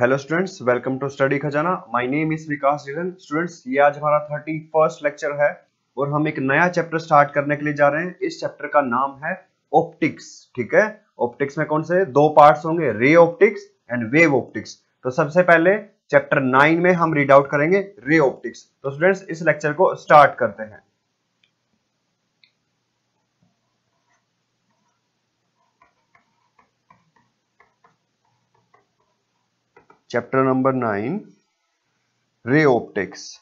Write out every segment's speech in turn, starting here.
Hello students welcome to study Khajana my name is Vikas Jilan students ये आज हमारा thirty first lecture है और हम एक नया चैप्टर स्टार्ट करने के लिए जा रहे हैं। इस चैप्टर का नाम है ऑप्टिक्स ठीक है? ऑप्टिक्स में कौन से? दो पार्ट्स होंगे ray optics and wave optics तो सबसे पहले चैप्टर नाइन में हम रीड आउट करेंगे रे ऑप्टिक्स तो स्टूडेंट्स इस लेक्चर को स्टार्ट करते हैं। Chapter number nine ray optics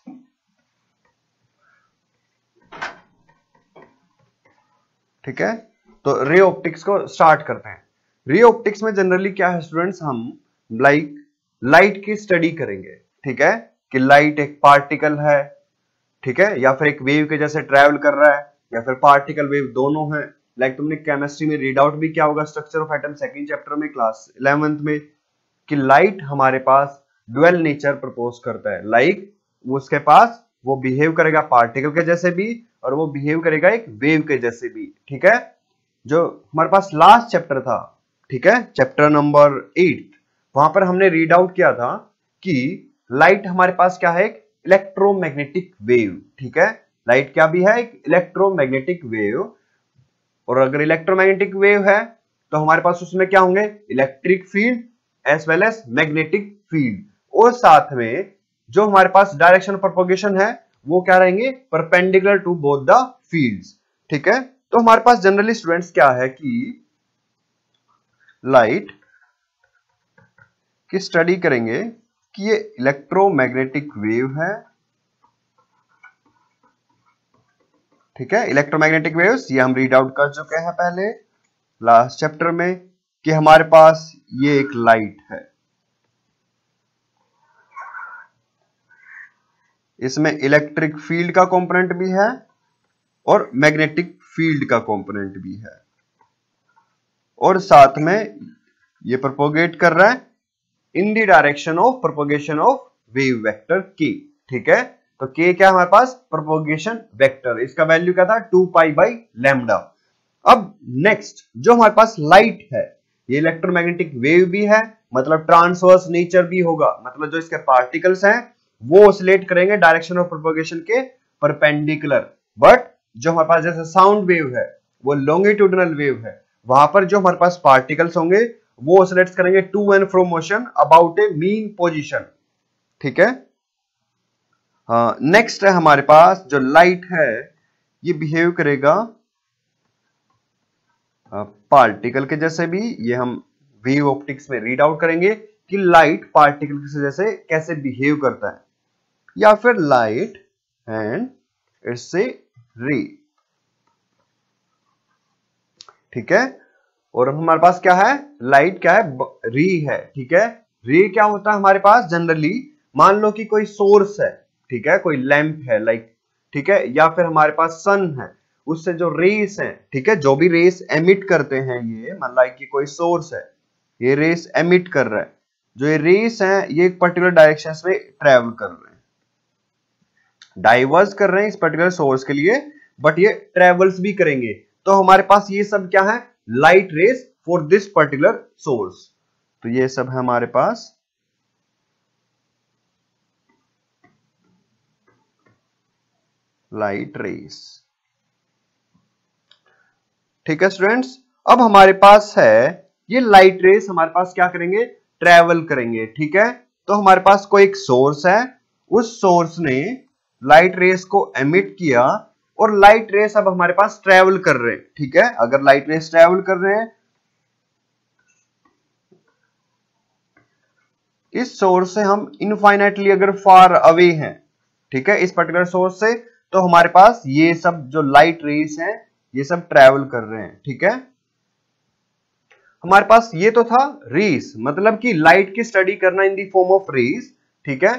ठीक है? तो रे ऑप्टिक्स को स्टार्ट करते हैं। रे ऑप्टिक्स में जनरली क्या है स्टूडेंट्स हम लाइक लाइट की स्टडी करेंगे। ठीक है? कि लाइट एक पार्टिकल है। ठीक है? या फिर एक वेव के जैसे ट्रेवल कर रहा है, या फिर पार्टिकल वेव दोनों है। लाइक तुमने केमिस्ट्री में रीड आउट भी क्या होगा structure of atom second chapter में क्लास इलेवेंथ में? कि लाइट हमारे पास डुअल नेचर प्रपोज करता है। लाइक like, उसके पास वो बिहेव करेगा पार्टिकल के जैसे भी और वो बिहेव करेगा एक वेव के जैसे भी ठीक है? जो हमारे पास लास्ट चैप्टर था ठीक है? चैप्टर नंबर एट वहाँ पर हमने रीड आउट किया था कि लाइट हमारे पास क्या है? एक इलेक्ट्रोमैग्नेटिक वेव ठीक है? लाइट क्या भी है? एक इलेक्ट्रोमैग्नेटिक वेव और अगर इलेक्ट्रोमैग्नेटिक वेव है तो हमारे पास उसमें क्या होंगे? Electric field as well as magnetic field और साथ में जो हमारे पास डायरेक्शन प्रोपोगेशन है, वो क्या रहेंगे? Perpendicular to both the fields ठीक है? तो हमारे पास जनरली स्टूडेंट्स क्या है कि लाइट की स्टडी करेंगे कि ये इलेक्ट्रोमैग्नेटिक वेव है। ठीक है? इलेक्ट्रोमैग्नेटिक वेव्स ये हम रीड आउट कर चुके हैं पहले लास्ट चैप्टर में। कि हमारे पास ये एक लाइट है। इसमें इलेक्ट्रिक फ़ील्ड का कंपोनेंट भी है और मैग्नेटिक फ़ील्ड का कंपोनेंट भी है। और साथ में ये प्रोपोगेट कर रहा है in the direction of propagation of wave vector के ठीक है? तो के क्या हमारे पास? प्रोपोगेशन वेक्टर इसका वैल्यू क्या था? टू पाई बाई लैमडा अब नेक्स्ट जो हमारे पास लाइट है ये इलेक्ट्रोमैग्नेटिक वेव भी है मतलब ट्रांसवर्स नेचर भी होगा। मतलब जो इसके पार्टिकल्स हैं, वो ऑसिलेट करेंगे डायरेक्शन ऑफ़ प्रोपोगेशन के परपेंडिकुलर बट जो हमारे पास जैसे साउंड वेव है, वो लॉन्गिट्यूडनल वेव है, वहाँ पर जो हमारे पास पार्टिकल्स होंगे, वो ऑसिलेट्स करेंगे to and fro motion about a mean position ठीक है? नेक्स्ट है हमारे पास जो लाइट है, ये बिहेव करेगा। पार्टिकल के जैसे भी, ये हम वेव ऑप्टिक्स में रीड आउट करेंगे कि लाइट पार्टिकल के जैसे कैसे बिहेव करता है। या फिर लाइट एंड इट्स ए रे ठीक है? और हमारे पास क्या है? लाइट क्या है? री है। ठीक है? रे क्या होता है हमारे पास? जनरली मान लो कि कोई सोर्स है। ठीक है? कोई लैंप है लाइक ठीक है? या फिर हमारे पास सन है। उससे जो रेस है, ठीक है, जो भी रेस एमिट करते हैं ये लाइक कि कोई सोर्स है, ये रेस एमिट कर रहा है, जो ये रेस है, ये एक पर्टिकुलर डायरेक्शन में ट्रेवल कर रहे हैं। डाइवर्स कर रहे हैं इस पर्टिकुलर सोर्स के लिए बट ये ट्रेवल्स भी करेंगे। तो हमारे पास ये सब क्या है? Light rays for this particular source तो ये सब है हमारे पास। लाइट रेस ठीक है स्टूडेंट्स अब हमारे पास है, ये लाइट रेस हमारे पास क्या करेंगे? ट्रेवल करेंगे, ठीक है? तो हमारे पास कोई एक सोर्स है, उस सोर्स ने लाइट रेस को एमिट किया और लाइट रेस अब हमारे पास ट्रेवल कर रहे हैं, ठीक है? अगर लाइट रेस ट्रेवल कर रहे हैं, इस सोर्स से हम इनफाइनेटली अगर फार अवे हैं, ठीक है? इस पर्टिकुलर सोर्स से तो हमारे पास ये सब जो लाइट रेस हैं ये सब ट्रेवल कर रहे हैं, ठीक है? हमारे पास ये तो था रेस मतलब कि लाइट की स्टडी करना in the form of rays ठीक है?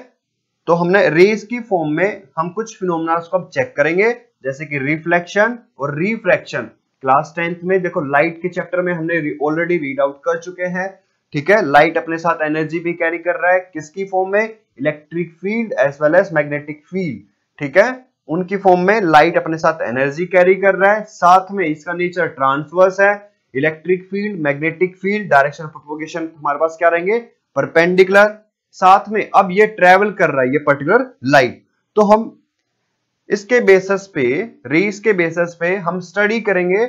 तो हमने रेस की फॉर्म में हम कुछ फिनोमिना को अब चेक करेंगे, जैसे कि रिफ्लेक्शन और रिफ्रैक्शन क्लास टेंथ में देखो लाइट के चैप्टर में हमने ऑलरेडी रीड आउट कर चुके हैं, ठीक है? लाइट अपने साथ एनर्जी भी कैरी कर रहा है, किसकी फॉर्म में? Electric field as well as magnetic field ठीक है? उनकी फॉर्म में लाइट अपने साथ एनर्जी कैरी कर रहा है। साथ में इसका नेचर ट्रांसवर्स है। Electric field magnetic field direction propagation हमारे पास क्या रहेंगे? परपेंडिकुलर साथ में अब ये ट्रेवल कर रहा है, ये पर्टिकुलर लाइट तो हम इसके बेसिस पे रेस के बेसिस पे हम स्टडी करेंगे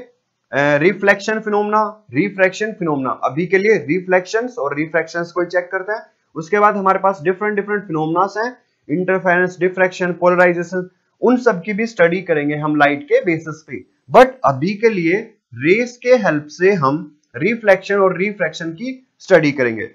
रिफ्लेक्शन फिनोमना रिफ्रैक्शन फिनोमना अभी के लिए रिफ्लेक्शन और रिफ्रैक्शन को चेक करते हैं। उसके बाद हमारे पास डिफरेंट डिफरेंट फिनोमनास हैं। इंटरफेरेंस डिफ्रैक्शन पोलराइजेशन उन सब की भी स्टडी करेंगे हम लाइट के बेसिस पे। बट अभी के लिए रेस के हेल्प से हम रिफ्लेक्शन और रिफ्रैक्शन की स्टडी करेंगे।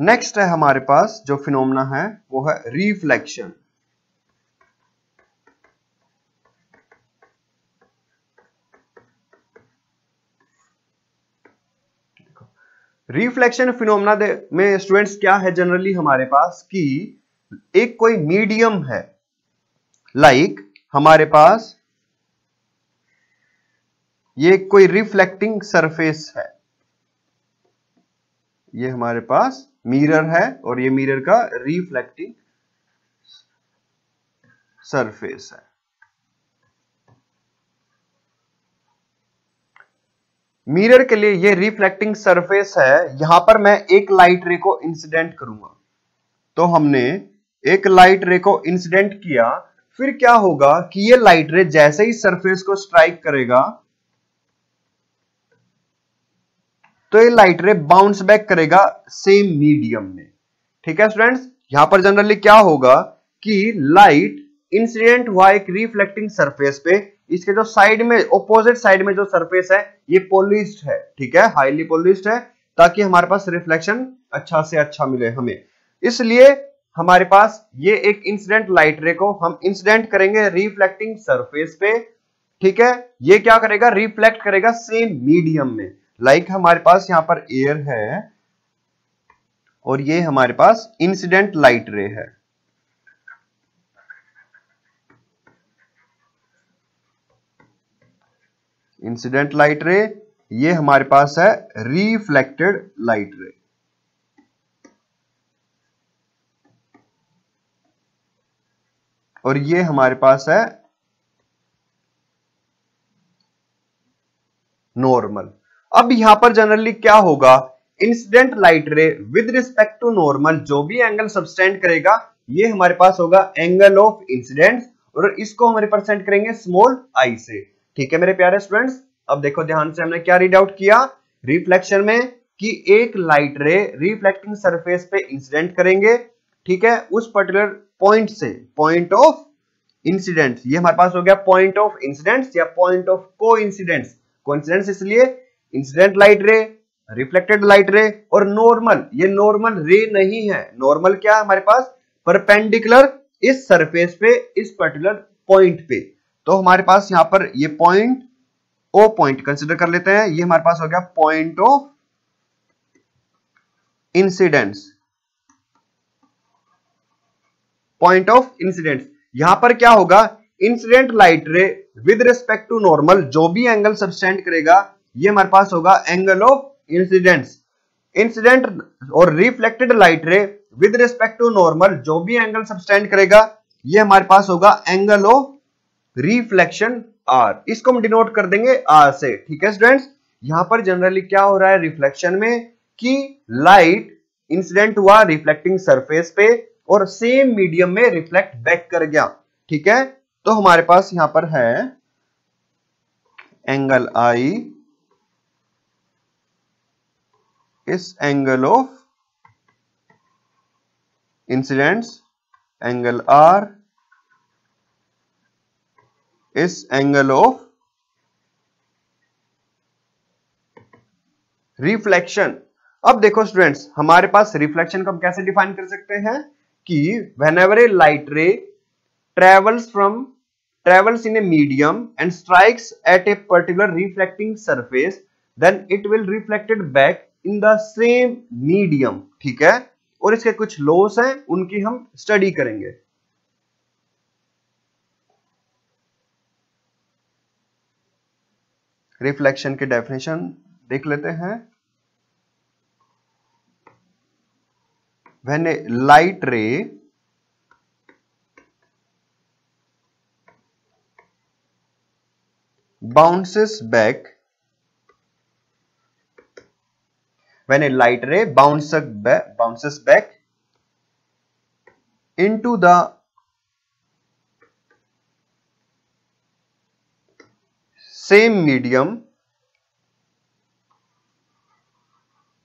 नेक्स्ट है हमारे पास जो फिनोमना है, वो है रिफ्लेक्शन रिफ्लेक्शन फिनोमना में स्टूडेंट्स क्या है जनरली हमारे पास? कि एक कोई मीडियम है। लाइक like, हमारे पास ये कोई रिफ्लेक्टिंग सरफेस है। ये हमारे पास मिरर है और ये मिरर का रिफ्लेक्टिंग सरफेस है। मिरर के लिए ये रिफ्लेक्टिंग सरफेस है। यहाँ पर मैं एक लाइट रे को इंसिडेंट करूँगा। तो हमने एक लाइट रे को इंसिडेंट किया। फिर क्या होगा कि ये लाइट रे जैसे ही सरफेस को स्ट्राइक करेगा तो ये लाइट रे बाउंस बैक करेगा सेम मीडियम में। ठीक है स्टूडेंट्स यहाँ पर जनरली क्या होगा कि लाइट इंसिडेंट हुआ एक रिफ्लेक्टिंग सरफेस पे। इसके जो साइड में ऑपोजिट साइड में जो सरफेस है, ये पोलिस्ड है, ठीक है? हाईली पोलिस्ड है, ताकि हमारे पास रिफ्लेक्शन अच्छा से अच्छा मिले हमें। इसलिए हमारे पास ये एक इंसिडेंट लाइट रे को हम इंसिडेंट करेंगे रिफ्लेक्टिंग सरफेस पे, ठीक है? ये क्या करेगा? रिफ्लेक्ट करेगा सेम मीडियम में। लाइक like हमारे पास यहाँ पर एयर है, और ये हमारे पास इंसिडेंट लाइट रे है। इंसिडेंट लाइट रे, ये हमारे पास है रिफ्लेक्टेड लाइट रे। और ये हमारे पास है नॉर्मल। अब यहाँ पर जनरली क्या होगा? Incident light ray, with respect to normal, जो भी एंगल सबस्टेंड करेगा, ये हमारे पास होगा एंगल ऑफ़ इंसिडेंट, और इसको हम रिप्रेजेंट करेंगे स्मॉल आई से। ठीक है मेरे प्यारे स्टूडेंट्स अब देखो ध्यान से हमने क्या रीड आउट किया? रिफ्लेक्शन में कि एक लाइट रे रिफ्लेक्टिंग सरफेस पे इंसिडेंट करेंगे, ठीक है? उस पर्टिकुलर पॉइंट से पॉइंट ऑफ़ इंसिडेंट ये हमारे पास हो गया पॉइंट ऑफ़ इंसिडेंट या पॉइंट ऑफ़ को इंसिडेंट को इंसिडेंट इसलिए incident light ray reflected light ray और नॉर्मल ये नॉर्मल रे नहीं है। नॉर्मल क्या है हमारे पास? परपेंडिकुलर इस सरफेस पे, इस पर्टिकुलर पॉइंट पे। तो हमारे पास यहाँ पर ये पॉइंट ओ पॉइंट कंसिडर कर लेते हैं। ये हमारे पास हो गया point of incidents point of incidents यहाँ पर क्या होगा? Incident light ray with respect to normal जो भी एंगल सबस्टेंड करेगा, ये हमारे पास होगा एंगल ऑफ़ इंसिडेंट्स इंसिडेंट और reflected light ray with respect to normal जो भी एंगल सबस्टेंड करेगा, ये हमारे पास होगा एंगल ऑफ़ रिफ्लेक्शन आर इसको हम डिनोट कर देंगे आर से। ठीक है स्टूडेंट्स यहाँ पर जनरली क्या हो रहा है रिफ्लेक्शन में? कि लाइट इंसिडेंट हुआ रिफ्लेक्टिंग सरफेस पे और सेम मीडियम में रिफ्लेक्ट बैक कर गया। ठीक है? तो हमारे पास यहाँ पर है angle I is angle of incidents angle R is angle of reflection. अब देखो स्टूडेंट्स, हमारे पास रिफ्लेक्शन को हम कैसे डिफाइन कर सकते हैं कि whenever a light ray travels from travels in a medium and strikes at a particular reflecting surface, then it will reflected back in the same medium ठीक है? और इसके कुछ लॉस हैं, उनकी हम स्टडी करेंगे। रिफ्लेक्शन के डेफिनेशन देख लेते हैं। When a light ray bounces back when a light ray bounce bounces back into the same medium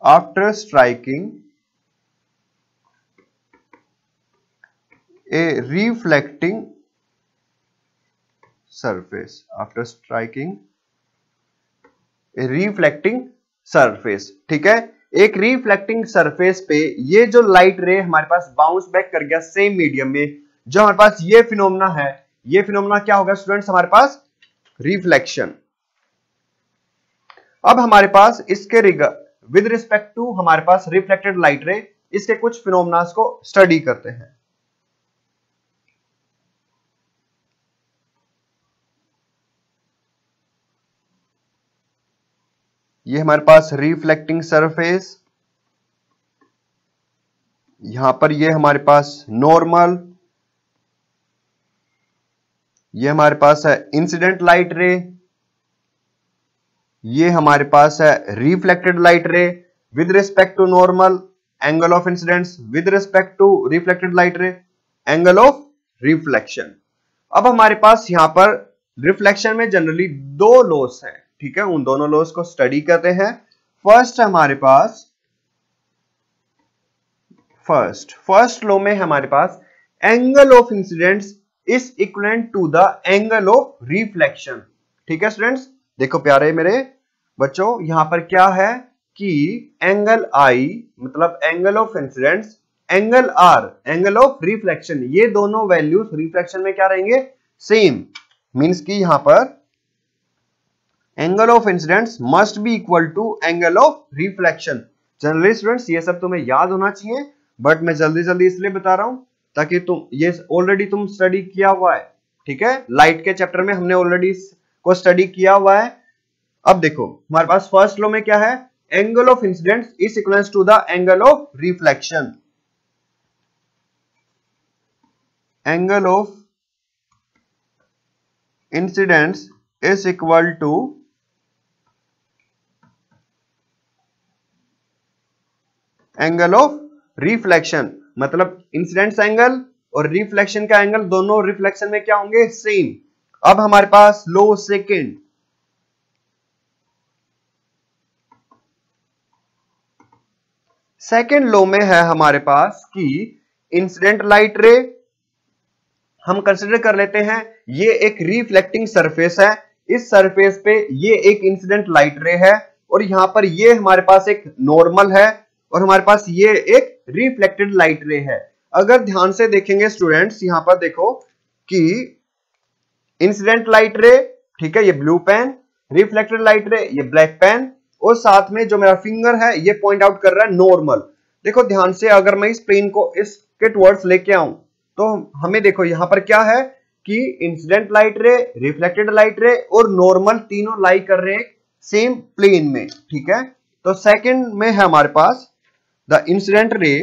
after striking a reflecting surface. After striking a reflecting surface. ठीक है? एक रिफ्लेक्टिंग सरफेस पे ये जो लाइट रे हमारे पास bounce back कर गया same medium में जो हमारे पास ये फिनोमना है, ये फिनोमना क्या होगा स्टूडेंट्स हमारे पास रिफ्लेक्शन अब हमारे पास इसके विद रिस्पेक्ट टू हमारे पास रिफ्लेक्टेड लाइट रे इसके कुछ फिनोमनास को स्टडी करते हैं। ये हमारे पास रिफ्लेक्टिंग सरफेस यहाँ पर ये हमारे पास नॉर्मल ये हमारे पास है इंसिडेंट लाइट रे ये हमारे पास है reflected light ray with respect to normal angle of incidents with respect to reflected light ray angle of reflection अब हमारे पास यहाँ पर रिफ्लेक्शन में जनरली दो लॉस हैं, ठीक है? उन दोनों लॉस को स्टडी करते हैं। फ़र्स्ट हमारे पास फ़र्स्ट फ़र्स्ट लॉ में हमारे पास angle of incidents is equivalent to the angle of reflection ठीक है स्टूडेंट्स देखो प्यारे मेरे, बच्चों, यहाँ पर क्या है कि एंगल आई मतलब angle of incidents angle R angle of reflection ये दोनों वैल्यूज़ रिफ्लेक्शन में क्या रहेंगे? सेम मींस कि यहाँ पर angle of incidents must be equal to angle of reflection generally students ये सब तुम्हें याद होना चाहिए बट मैं जल्दी जल्दी इसलिए बता रहा हूँ ताकि तुम, ये ऑलरेडी तुम स्टडी किया हुआ है, ठीक है? लाइट के चैप्टर में हमने ऑलरेडी को स्टडी किया हुआ है। अब देखो, हमारे पास फ़र्स्ट लो में क्या है? Angle of incident is equal to the angle of reflection angle of incidents is equal to angle of reflection मतलब इंसिडेंट एंगल और रिफ्लेक्शन का एंगल दोनों रिफ्लेक्शन में क्या होंगे? सेम अब हमारे पास लो सेकेंड सेकेंड लो में है हमारे पास कि इंसिडेंट लाइट रे हम कंसिडर कर लेते हैं, ये एक रिफ्लेक्टिंग सरफेस है। इस सरफेस पे ये एक इंसिडेंट लाइट रे है और यहाँ पर ये हमारे पास एक नॉर्मल है। और हमारे पास ये एक रिफ्लेक्टेड लाइट रे है। अगर ध्यान से देखेंगे स्टूडेंट्स यहाँ पर देखो कि इंसिडेंट लाइट रे ठीक है, ये ब्लू पेन रिफ्लेक्टेड लाइट रे ये ब्लैक पेन और साथ में जो मेरा फिंगर है, ये पॉइंट आउट कर रहा है नॉर्मल देखो, ध्यान से अगर मैं इस पेन को इसके टुवर्ड्स लेके आऊँ तो हमें देखो यहाँ पर क्या है कि incident light ray reflected light ray और नॉर्मल तीनों लाई कर रहे हैं सेम प्लेन में, ठीक है? तो सेकंड में है हमारे पास the incident ray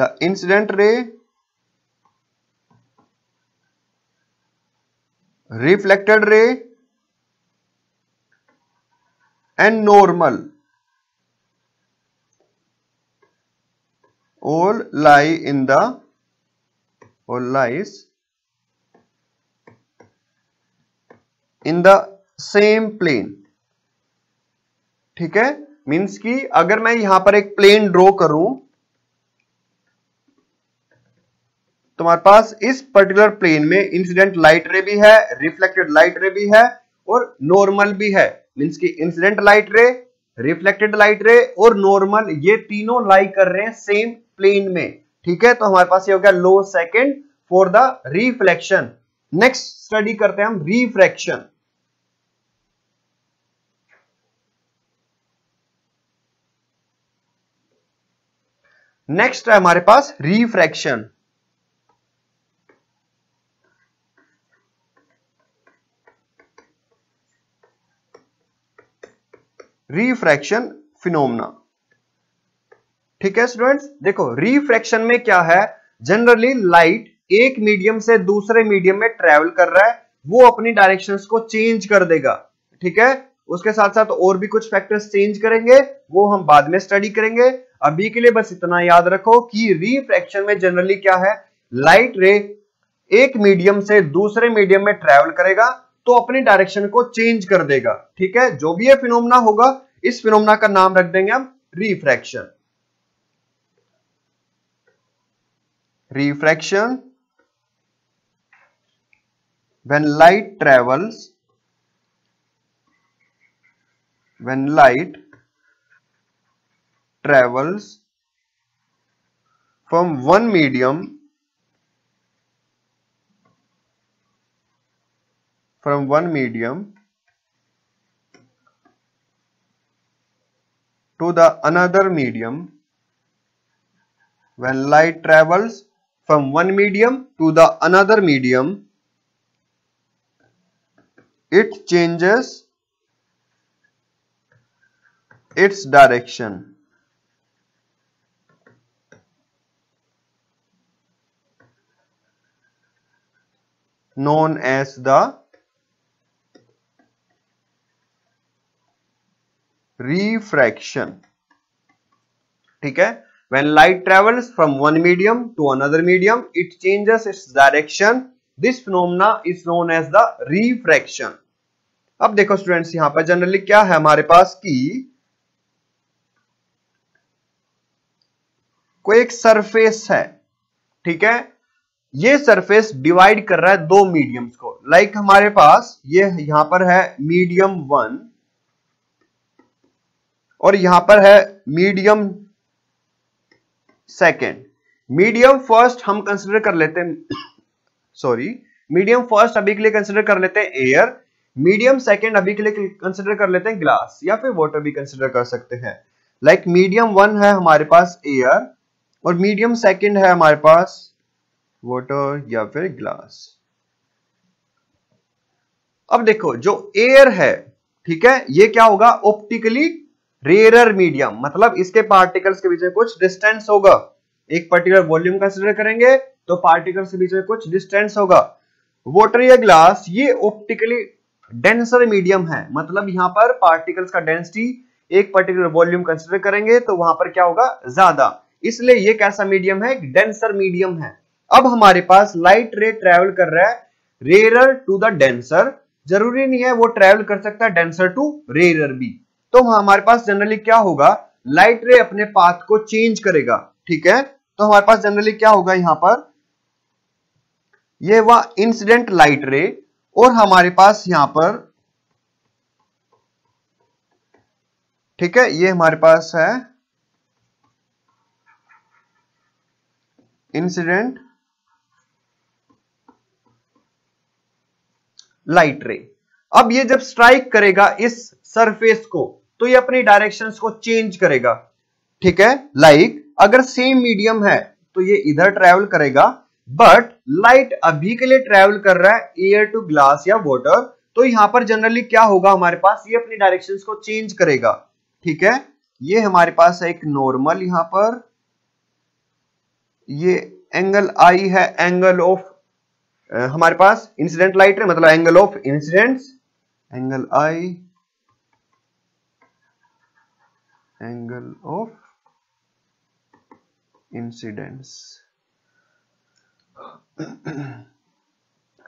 the incident ray reflected ray and normal. All lie in the all lies in the same plane. ठीक है? मीन्स कि अगर मैं यहाँ पर एक प्लेन ड्रॉ करूँ, तुम्हारे पास इस पर्टिकुलर प्लेन में इंसिडेंट लाइट रे भी है रिफ्लेक्टेड लाइट रे भी है, और नॉर्मल भी है। मीन्स कि incident light ray reflected light ray और नॉर्मल ये तीनों लाई कर रहे हैं सेम प्लेन में। ठीक है? तो हमारे पास ये हो गया law second for the reflection next study करते हैं हम रिफ्रैक्शन नेक्स्ट है हमारे पास रिफ्रैक्शन रिफ्रैक्शन फिनोमना ठीक है स्टूडेंट्स देखो रिफ्रैक्शन में क्या है? जनरली लाइट एक मीडियम से दूसरे मीडियम में ट्रेवल कर रहा है, वो अपनी डायरेक्शंस को चेंज कर देगा। ठीक है? उसके साथ साथ और भी कुछ फैक्टर्स चेंज करेंगे, वो हम बाद में स्टडी करेंगे। अभी के लिए बस इतना याद रखो कि रिफ्रैक्शन में जनरली क्या है? लाइट रे एक मीडियम से दूसरे मीडियम में ट्रेवल करेगा तो अपनी डायरेक्शन को चेंज कर देगा। ठीक है? जो भी ये फिनोमना होगा, इस फिनोमना का नाम रख देंगे हम refraction refraction when light travels, when light travels from one medium from one medium to the another medium when light travels from one medium to the another medium it changes its direction. Known as the refraction ठीक है when light travels from one medium to another medium it changes its direction this phenomena is known as the refraction अब देखो students यहाँ पर generally क्या है हमारे पास की कोई एक सरफेस है ठीक है ये सरफेस डिवाइड कर रहा है दो मीडियम्स को। लाइक like हमारे पास ये यहाँ पर है मीडियम वन और यहाँ पर है मीडियम सेकेंड मीडियम फ़र्स्ट हम कंसिडर कर लेते हैं सॉरी मीडियम फ़र्स्ट अभी के लिए कंसिडर कर लेते हैं एयर मीडियम सेकेंड अभी के लिए कंसिडर कर लेते हैं ग्लास या फिर वाटर भी कंसिडर कर सकते हैं। लाइक मीडियम वन है हमारे पास एयर और मीडियम सेकेंड है हमारे पास वाटर या फिर ग्लास अब देखो, जो एयर है, ठीक है, ये क्या होगा? ऑप्टिकली रेयर मीडियम मतलब इसके पार्टिकल्स के बीच में कुछ डिस्टेंस होगा। एक पर्टिकुलर वॉल्यूम कंसिडर करेंगे तो पार्टिकल्स के बीच में कुछ डिस्टेंस होगा। वोटर या ग्लास ये ऑप्टिकली डेंसर मीडियम है। मतलब यहाँ पर पार्टिकल्स का डेंसिटी एक पर्टिकुलर वॉल्यूम कंसिडर करेंगे तो वहाँ पर क्या होगा? ज़्यादा। इसलिए ये कैसा मीडियम है? डेंसर मीडियम है। अब हमारे पास लाइट रे ट्रेवल कर रहा है रेयर टू द डेंसर ज़रूरी नहीं है वो ट्रेवल कर सकता है डेंसर टू रेयर भी। तो हमारे पास जनरली क्या होगा? लाइट रे अपने पाथ को चेंज करेगा, ठीक है? तो हमारे पास जनरली क्या होगा यहाँ पर? ये हुआ इंसिडेंट लाइट रे और हमारे पास यहाँ पर, ठीक है? ये हमारे पास है इंसिडेंट लाइट रे अब ये जब स्ट्राइक करेगा इस सरफेस को तो ये अपनी डायरेक्शंस को चेंज करेगा। ठीक है? लाइक like, अगर सेम मीडियम है तो ये इधर ट्रेवल करेगा बट लाइट अभी के लिए ट्रेवल कर रहा है एयर टू ग्लास या वाटर तो यहाँ पर जनरली क्या होगा हमारे पास? ये अपनी डायरेक्शंस को चेंज करेगा। ठीक है? ये हमारे पास है एक नॉर्मल यहाँ पर। ये एंगल आई है एंगल ऑफ़ हमारे पास इंसिडेंट लाइट है मतलब angle of incidents angle I angle of incidents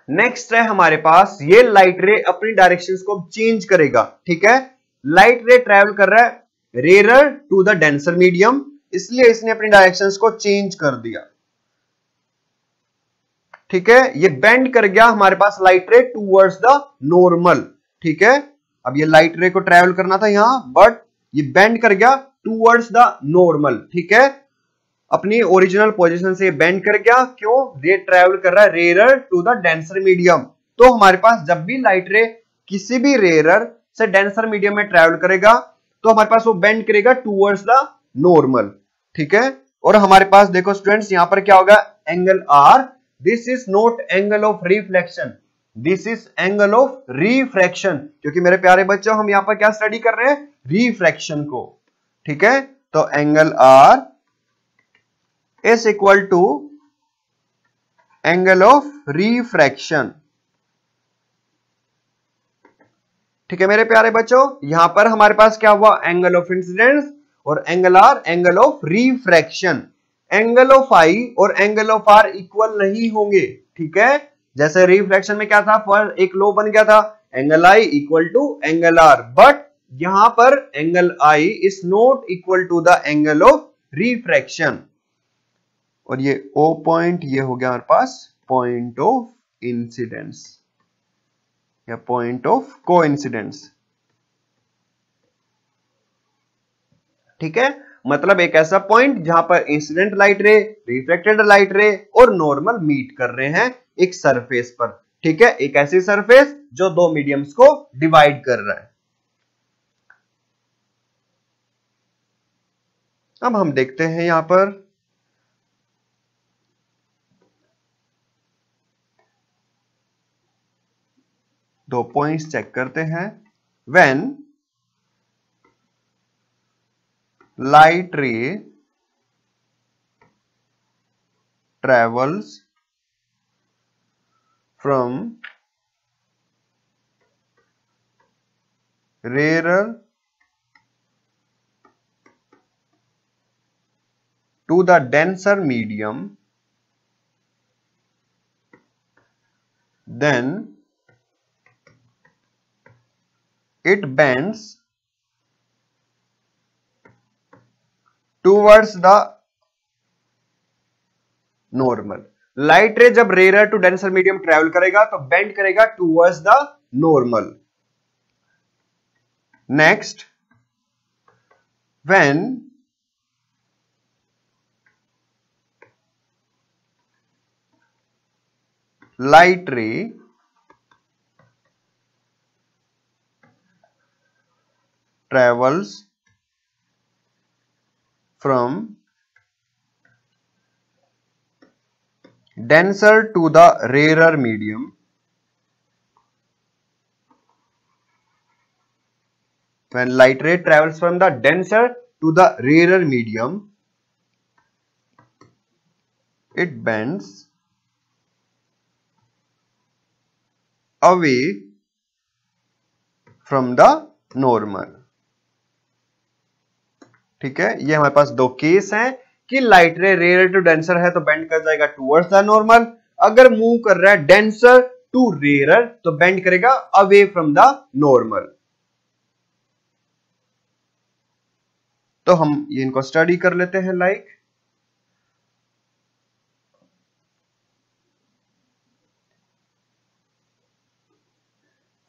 next है हमारे पास, ये लाइट रे अपनी डायरेक्शन को चेंज करेगा, ठीक है? लाइट रे ट्रेवल कर रहा है rarer to the denser medium इसलिए इसने अपनी डायरेक्शंस को चेंज कर दिया। ठीक है? ये बेंड कर गया हमारे पास light ray towards the normal ठीक है? अब ये लाइट रे को ट्रेवल करना था यहाँ बट ये बेंड कर गया टूवर्ड्स द नॉर्मल ठीक है? अपनी ओरिजिनल पोजीशन से बेंड कर गया। क्यों? रे ट्रेवल कर रहा है rarer to the denser medium तो हमारे पास जब भी लाइट रे किसी भी रेरर से डेंसर मीडियम में ट्रेवल करेगा तो हमारे पास वो बेंड करेगा टूवर्ड्स द नॉर्मल ठीक है? और हमारे पास देखो स्टूडेंट्स यहाँ पर क्या होगा? Angle R this is not angle of reflection this is angle of refraction क्योंकि मेरे प्यारे बच्चों, हम यहाँ पर क्या स्टडी कर रहे हैं? रिफ्रैक्शन को। ठीक है? तो angle R is equal to angle of refraction ठीक है मेरे प्यारे बच्चों? यहाँ पर हमारे पास क्या हुआ? एंगल ऑफ़ इंसिडेंस और angle R angle of refraction angle of I और एंगल ऑफ़ आर इक्वल नहीं होंगे, ठीक है? जैसे रिफ्रैक्शन में क्या था? फॉर एक लो बन गया था, angle I equal to angle R. But यहाँ पर angle I is not equal to the angle of refraction. और ये ओ पॉइंट, ये हो गया हमारे पास पॉइंट ऑफ़ इंसिडेंस या पॉइंट ऑफ़ को ठीक है? मतलब एक ऐसा पॉइंट जहाँ पर incident light ray reflected light ray और नॉर्मल मीट कर रहे हैं एक सरफेस पर। ठीक है? एक ऐसी सरफेस जो दो मीडियम्स को डिवाइड कर रहा है। अब हम देखते हैं यहाँ पर। दो पॉइंट्स चेक करते हैं। When light ray travels from rarer to the denser medium then it bends towards the normal. Light ray जब rare to denser medium travel करेगा तो बेंड करेगा towards the normal. Next when light ray travels from denser to the rarer medium. When light ray travels from the denser to the rarer medium it bends away from the normal ठीक है? ये हमारे पास दो case हैं कि light रे rare to denser है तो बेंड कर जाएगा टूवर्ड्स द नॉर्मल अगर मूव कर रहा है डेंसर टू रेयर तो बेंड करेगा अवे फ्रॉम द नॉर्मल तो हम ये इनको स्टडी कर लेते हैं लाइक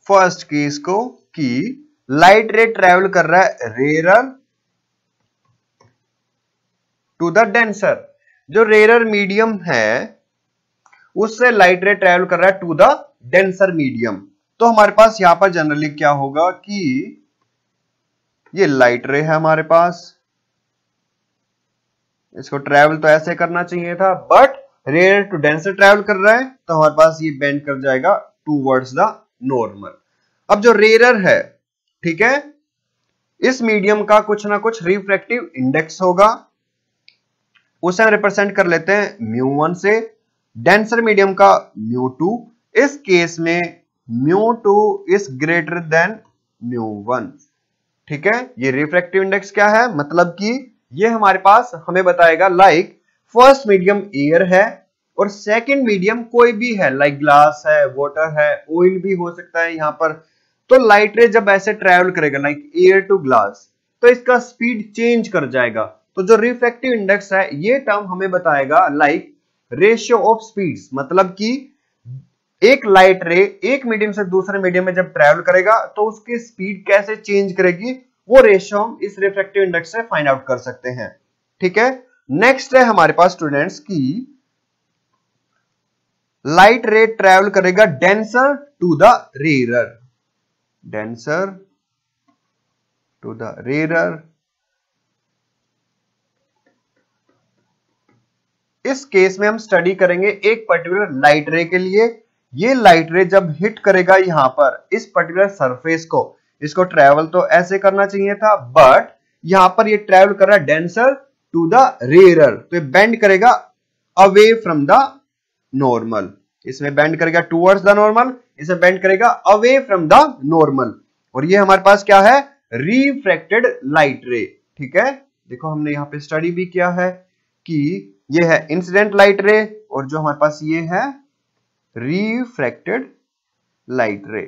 फ़र्स्ट केस को कि लाइट रे ट्रेवल कर रहा है रेरर टू द डेंसर जो रेयर मीडियम है, उससे लाइट रे ट्रेवल कर रहा है टू द डेंसर मीडियम तो हमारे पास यहाँ पर जनरली क्या होगा कि ये लाइट रे है हमारे पास। इसको ट्रेवल तो ऐसे करना चाहिए था but rare to denser travel कर रहा है तो हमारे पास ये बेंड कर जाएगा टू वर्ड्स द नॉर्मल अब जो रेयर है, ठीक है, इस मीडियम का कुछ ना कुछ रिफ्रैक्टिव इंडेक्स होगा। उसे हम रिप्रेजेंट कर लेते हैं म्यू वन से डेंसर मीडियम का म्यू टू इस केस में mu two is greater than mu one ठीक है? ये रिफ्रैक्टिव इंडेक्स क्या है? मतलब कि ये हमारे पास हमें बताएगा लाइक फ़र्स्ट मीडियम एयर है और सेकंड मीडियम कोई भी है लाइक ग्लास है वाटर है ऑयल भी हो सकता है यहाँ पर। तो लाइट रे जब ऐसे ट्रेवल करेगा लाइक एयर टू ग्लास तो इसका स्पीड चेंज कर जाएगा। तो जो रिफ्लेक्टिव इंडेक्स है, ये टर्म हमें बताएगा लाइक रेशियो ऑफ़ स्पीड्स मतलब कि एक लाइट रे एक मीडियम से दूसरे मीडियम में जब ट्रेवल करेगा तो उसकी स्पीड कैसे चेंज करेगी, वो रेशियो हम इस रिफ्लेक्टिव इंडेक्स से फाइंड आउट कर सकते हैं। ठीक है? नेक्स्ट है हमारे पास स्टूडेंट्स की लाइट रे ट्रेवल करेगा denser to the rare denser to the rare इस केस में हम स्टडी करेंगे एक पर्टिकुलर लाइट रे के लिए। ये लाइट रे जब हिट करेगा यहाँ पर, इस पर्टिकुलर सरफेस को, इसको ट्रेवल तो ऐसे करना चाहिए था बट यहाँ पर ये ट्रेवल कर रहा है डेंसर टू द रेयर तो ये बेंड करेगा अवे फ्रॉम द नॉर्मल इसमें बेंड करेगा टूवर्ड्स द नॉर्मल इसमें बेंड करेगा अवे फ्रॉम द नॉर्मल और ये हमारे पास क्या है? रिफ्रैक्टेड लाइट रे ठीक है? देखो हमने यहाँ पे स्टडी भी किया है कि ये है इंसिडेंट लाइट रे और जो हमारे पास ये है refracted light ray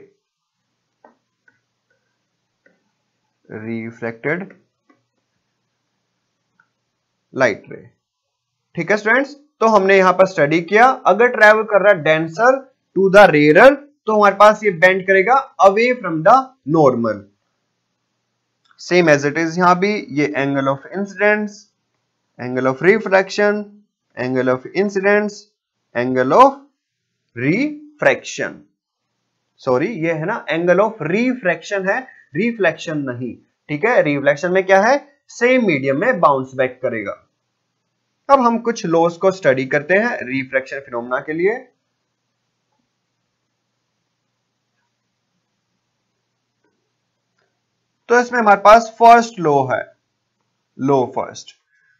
refracted light ray ठीक है स्टूडेंट्स तो हमने यहाँ पर स्टडी किया। अगर ट्रेवल कर रहा है डेंसर टू द रेयर तो हमारे पास ये बेंड करेगा away from the normal same as it is यहाँ भी, ये angle of incidence angle of refraction angle of incidence angle of refraction sorry ये है ना एंगल ऑफ़ रिफ्रैक्शन है रिफ्लेक्शन नहीं, ठीक है? रिफ्लेक्शन में क्या है? सेम मीडियम में बाउंस बैक करेगा। अब हम कुछ लॉस को स्टडी करते हैं रिफ्रैक्शन फिनोमेना के लिए। तो इसमें हमारे पास फ़र्स्ट लो है। लो फ़र्स्ट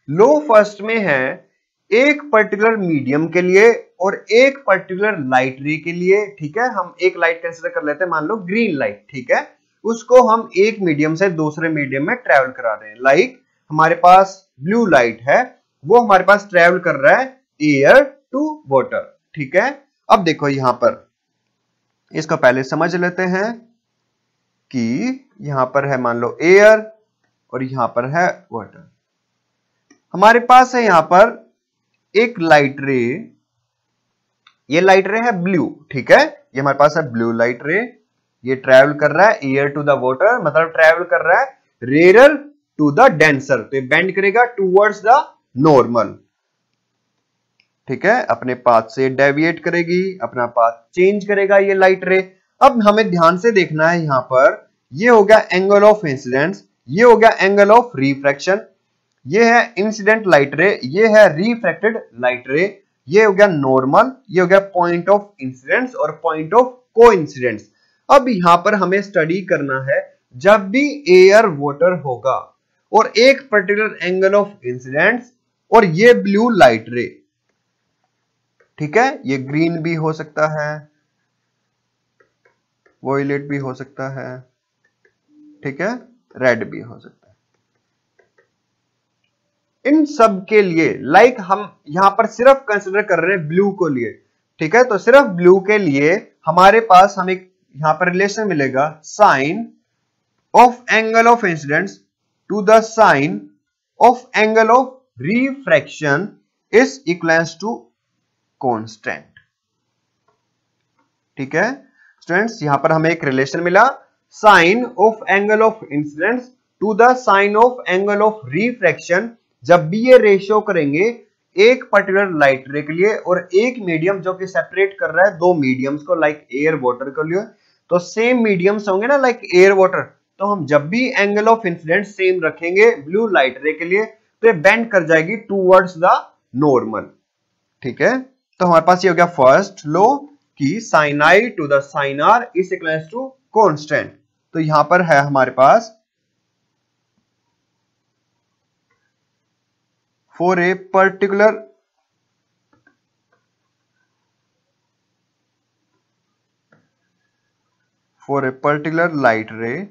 लो फ़र्स्ट में है एक पर्टिकुलर मीडियम के लिए और एक पर्टिकुलर लाइट रे के लिए ठीक है? हम एक लाइट कंसिडर कर लेते हैं मान लो ग्रीन लाइट ठीक है? उसको हम एक मीडियम से दूसरे मीडियम में ट्रेवल करा रहे हैं। लाइक like, हमारे पास ब्लू लाइट है वो हमारे पास ट्रेवल कर रहा है एयर टू वाटर ठीक है? अब देखो यहाँ पर। इसको पहले समझ लेते हैं कि यहाँ पर है मान लो एयर और यहाँ पर है वाटर हमारे पास है यहाँ पर एक लाइट रे ये लाइट रे है ब्लू ठीक है? ये हमारे पास है ब्लू लाइट रे ये ट्रेवल कर रहा है एयर टू द वाटर मतलब ट्रेवल कर रहा है रेयर टू द डेंसर तो ये बेंड करेगा टूवर्ड्स द नॉर्मल ठीक है? अपने पाथ से डेविएट करेगी, अपना पाथ चेंज करेगा ये लाइट रे अब हमें ध्यान से देखना है यहाँ पर। ये हो गया एंगल ऑफ़ इंसिडेंस ये हो गया एंगल ऑफ़ रिफ्रैक्शन ये है इंसिडेंट लाइट रे ये है रिफ्रैक्टेड लाइट रे ये हो गया नॉर्मल ये हो गया पॉइंट ऑफ़ इंसिडेंस और पॉइंट ऑफ़ को अब यहाँ पर हमें स्टडी करना है, जब भी एयर वाटर होगा और एक पर्टिकुलर एंगल ऑफ़ इंसिडेंस और ये ब्लू लाइट रे ठीक है? ये ग्रीन भी हो सकता है वॉयलेट भी हो सकता है, ठीक है? रेड भी हो सकता है। इन सब के लिए लाइक like हम यहाँ पर सिर्फ़ कंसिडर कर रहे हैं ब्लू को लिए, ठीक है? तो सिर्फ़ ब्लू के लिए हमारे पास हमें यहाँ पर रिलेशन मिलेगा sine of angle of incidence to the sine of angle of refraction is equivalence to constant ठीक है? स्टूडेंट्स यहाँ पर हमें एक रिलेशन मिला sine of angle of incidence to the sine of angle of refraction जब भी ये रेशियो करेंगे, एक पर्टिकुलर लाइट रे के लिए और एक मीडियम जो कि सेपरेट कर रहा है, दो मीडियम्स को लाइक एयर वाटर के लिए तो सेम मीडियम्स होंगे ना लाइक एयर वाटर तो हम जब भी एंगल ऑफ़ इंसिडेंट सेम रखेंगे ब्लू लाइट रे के लिए तो ये बेंड कर जाएगी टूवर्ड्स द नॉर्मल ठीक है? तो हमारे पास ये हो गया फ़र्स्ट लो कि sine I to the sine R is equal to constant तो यहाँ पर है हमारे पास for a particular for a particular light ray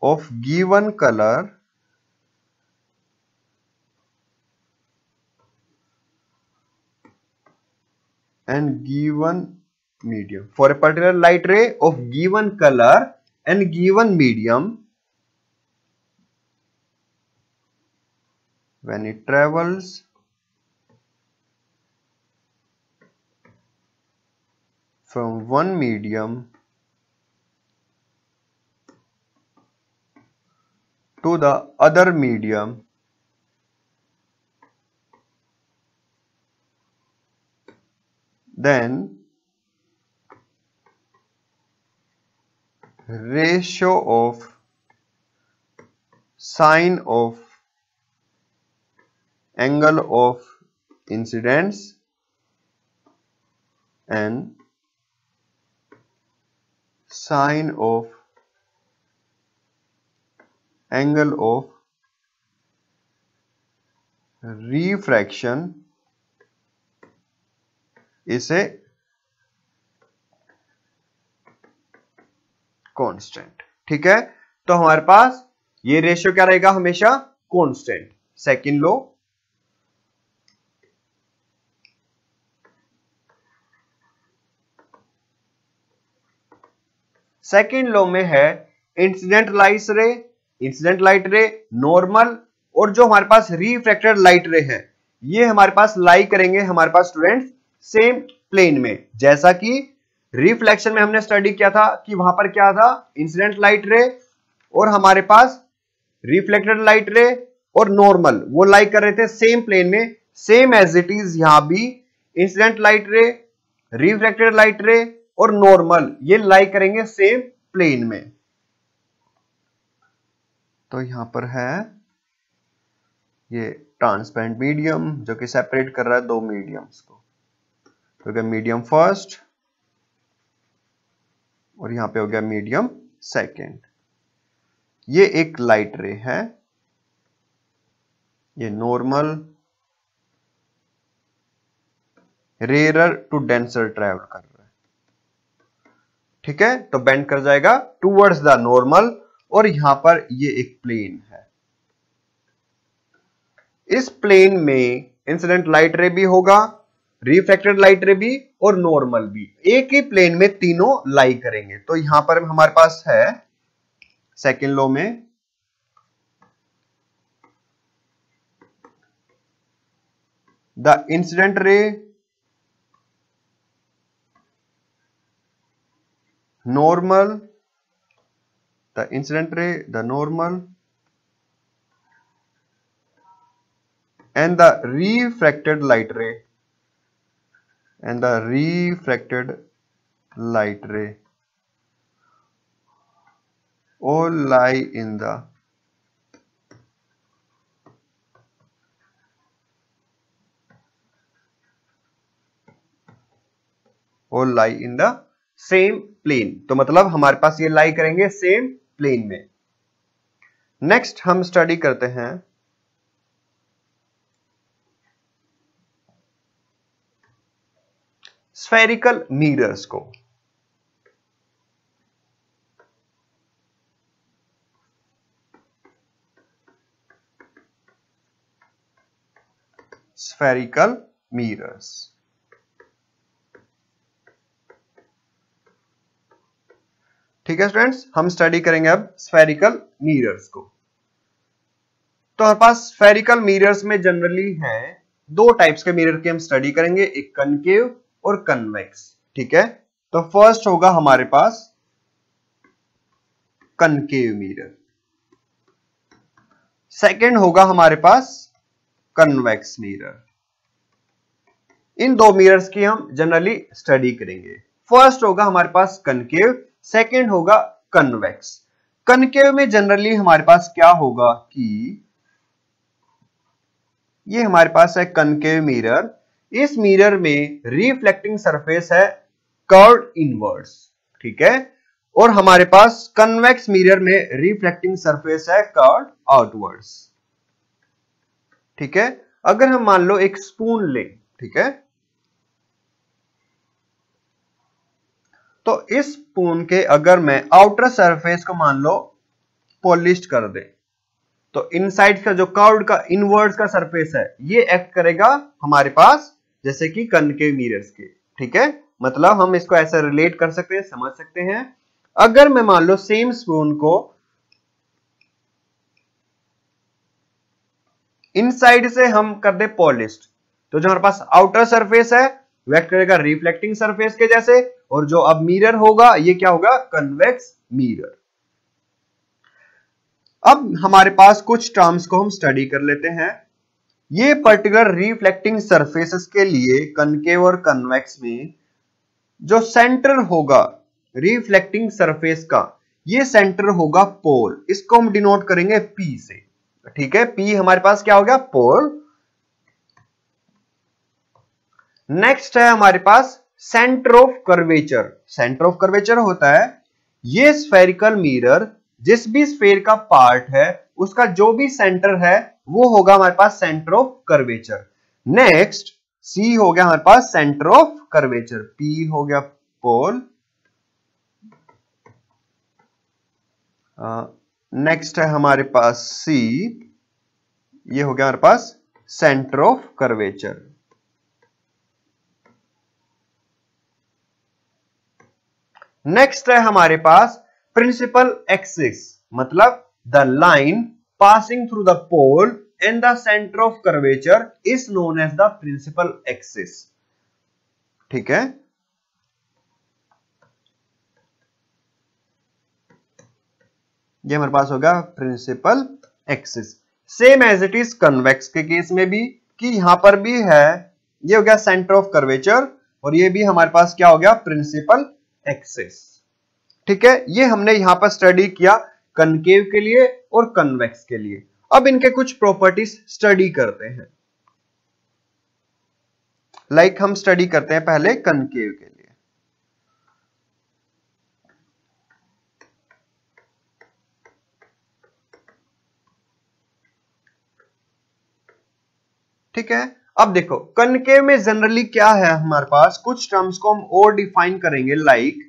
of given color and given medium. For a particular light ray of given color and given medium when it travels from one medium to the other medium then ratio of sine of angle of incidence and sine of angle of refraction इसे constant ठीक है? तो हमारे पास ये ratio क्या रहेगा हमेशा? कांस्टेंट सेकंड लो सेकेंड लो में है incident light ray incident light ray normal और जो हमारे पास रिफ्रैक्टेड लाइट रे है, ये हमारे पास लाई करेंगे हमारे पास स्टूडेंट्स सेम प्लेन में। जैसा कि रिफ्लेक्शन में हमने स्टडी किया था कि वहाँ पर क्या था? इंसिडेंट लाइट रे और हमारे पास रिफ्लेक्टेड लाइट रे और नॉर्मल वो लाई कर रहे थे सेम प्लेन में। सेम एज इट इज़ यहाँ भी incident light ray reflected light ray और नॉर्मल ये लाई करेंगे सेम प्लेन में। तो यहाँ पर है ये ट्रांसपेरेंट मीडियम जो कि सेपरेट कर रहा है दो मीडियम्स को। तो गया मीडियम फ़र्स्ट और यहाँ पे हो गया मीडियम सेकेंड ये एक लाइट रे है। ये normal rare to denser travel कर रहा है। ठीक है? तो बेंड कर जाएगा टूवर्ड्स द नॉर्मल और यहाँ पर ये एक प्लेन है। इस प्लेन में इंसिडेंट लाइट रे भी होगा रिफ्लेक्टेड लाइट रे भी और नॉर्मल भी। एक ही प्लेन में तीनों लाई करेंगे। तो यहाँ पर हमारे पास है सेकेंड लो में। The incident ray normal the incident ray the normal and the refracted light ray and the refracted light ray all lie in the all lie in the same plane तो मतलब हमारे पास ये लाई करेंगे same plane में। Next हम study करते हैं। स्फेरिकल मिरर्स को। Spherical mirrors ठीक है स्टूडेंट्स हम स्टडी करेंगे अब स्फेरिकल मिरर्स को। तो हमारे पास स्फेरिकल मिरर्स में जनरली है दो टाइप्स के मिरर की हम स्टडी करेंगे, एक कनकेव और कन्वेक्स ठीक है? तो फ़र्स्ट होगा हमारे पास कनकेव मिरर सेकंड होगा हमारे पास कन्वेक्स मिरर इन दो मिरर्स की हम जनरली स्टडी करेंगे। फ़र्स्ट होगा हमारे पास कनकेव सेकेंड होगा कन्वेक्स कनकेव में जनरली हमारे पास क्या होगा कि ये हमारे पास है कनकेव मिरर इस मिरर में रिफ्लेक्टिंग सरफेस है कर्ड इनवर्ड्स ठीक है? और हमारे पास कन्वेक्स मिरर में रिफ्लेक्टिंग सरफेस है कर्ड आउटवर्ड्स ठीक है? अगर हम मान लो एक स्पून लें, ठीक है? तो इस स्पून के अगर मैं आउटर सरफेस को मान लो पॉलिश कर दे तो इनसाइड का जो कर्व का इनवर्ड का सरफेस है, ये एक्ट करेगा हमारे पास, जैसे कि कन के मिरर्स के, ठीक है? मतलब हम इसको ऐसा रिलेट कर सकते हैं, समझ सकते हैं। अगर मैं मान लो सेम स्पून को इनसाइड से हम कर दे पॉलिस्ड तो जो हमारे पास आउटर सरफेस है वेक्ट करेगा रिफ्लेक्टिंग सरफेस के जैसे, और जो अब मिरर होगा, ये क्या होगा? कन्वेक्स मिरर अब हमारे पास कुछ टर्म्स को हम स्टडी कर लेते हैं। ये पर्टिकुलर रिफ्लेक्टिंग सरफेसेस के लिए कनकेव और कन्वेक्स में जो सेंटर होगा रिफ्लेक्टिंग सरफेस का, ये सेंटर होगा पोल इसको हम डिनोट करेंगे पी से। ठीक है? पी हमारे पास क्या हो गया? पोल नेक्स्ट है हमारे पास centre of curvature centre of curvature होता है ये स्फेरिकल मिरर जिस भी स्फेयर का पार्ट है, उसका जो भी सेंटर है, वो होगा हमारे पास centre of curvature next C हो गया हमारे पास सेंटर ऑफ़ कर्वेचर पी हो गया पोल नेक्स्ट है हमारे पास सी ये हो गया हमारे पास सेंटर ऑफ़ कर्वेचर नेक्स्ट है हमारे पास प्रिंसिपल एक्सिस मतलब the line passing through the pole and the centre of curvature is known as the principal axis ठीक है? ये हमारे पास होगा principal axis same as it is convex के केस में भी, कि यहाँ पर भी है, ये हो गया सेंटर ऑफ़ कर्वेचर और ये भी हमारे पास क्या हो गया? प्रिंसिपल एक्सिस ठीक है? ये हमने यहाँ पर स्टडी किया कनकेव के लिए और कन्वेक्स के लिए। अब इनके कुछ प्रॉपर्टीज़ स्टडी करते हैं। लाइक like हम स्टडी करते हैं पहले कनकेव के लिए। ठीक है? अब देखो कनकेव में जनरली क्या है हमारे पास? कुछ टर्म्स को हम और डिफाइन करेंगे like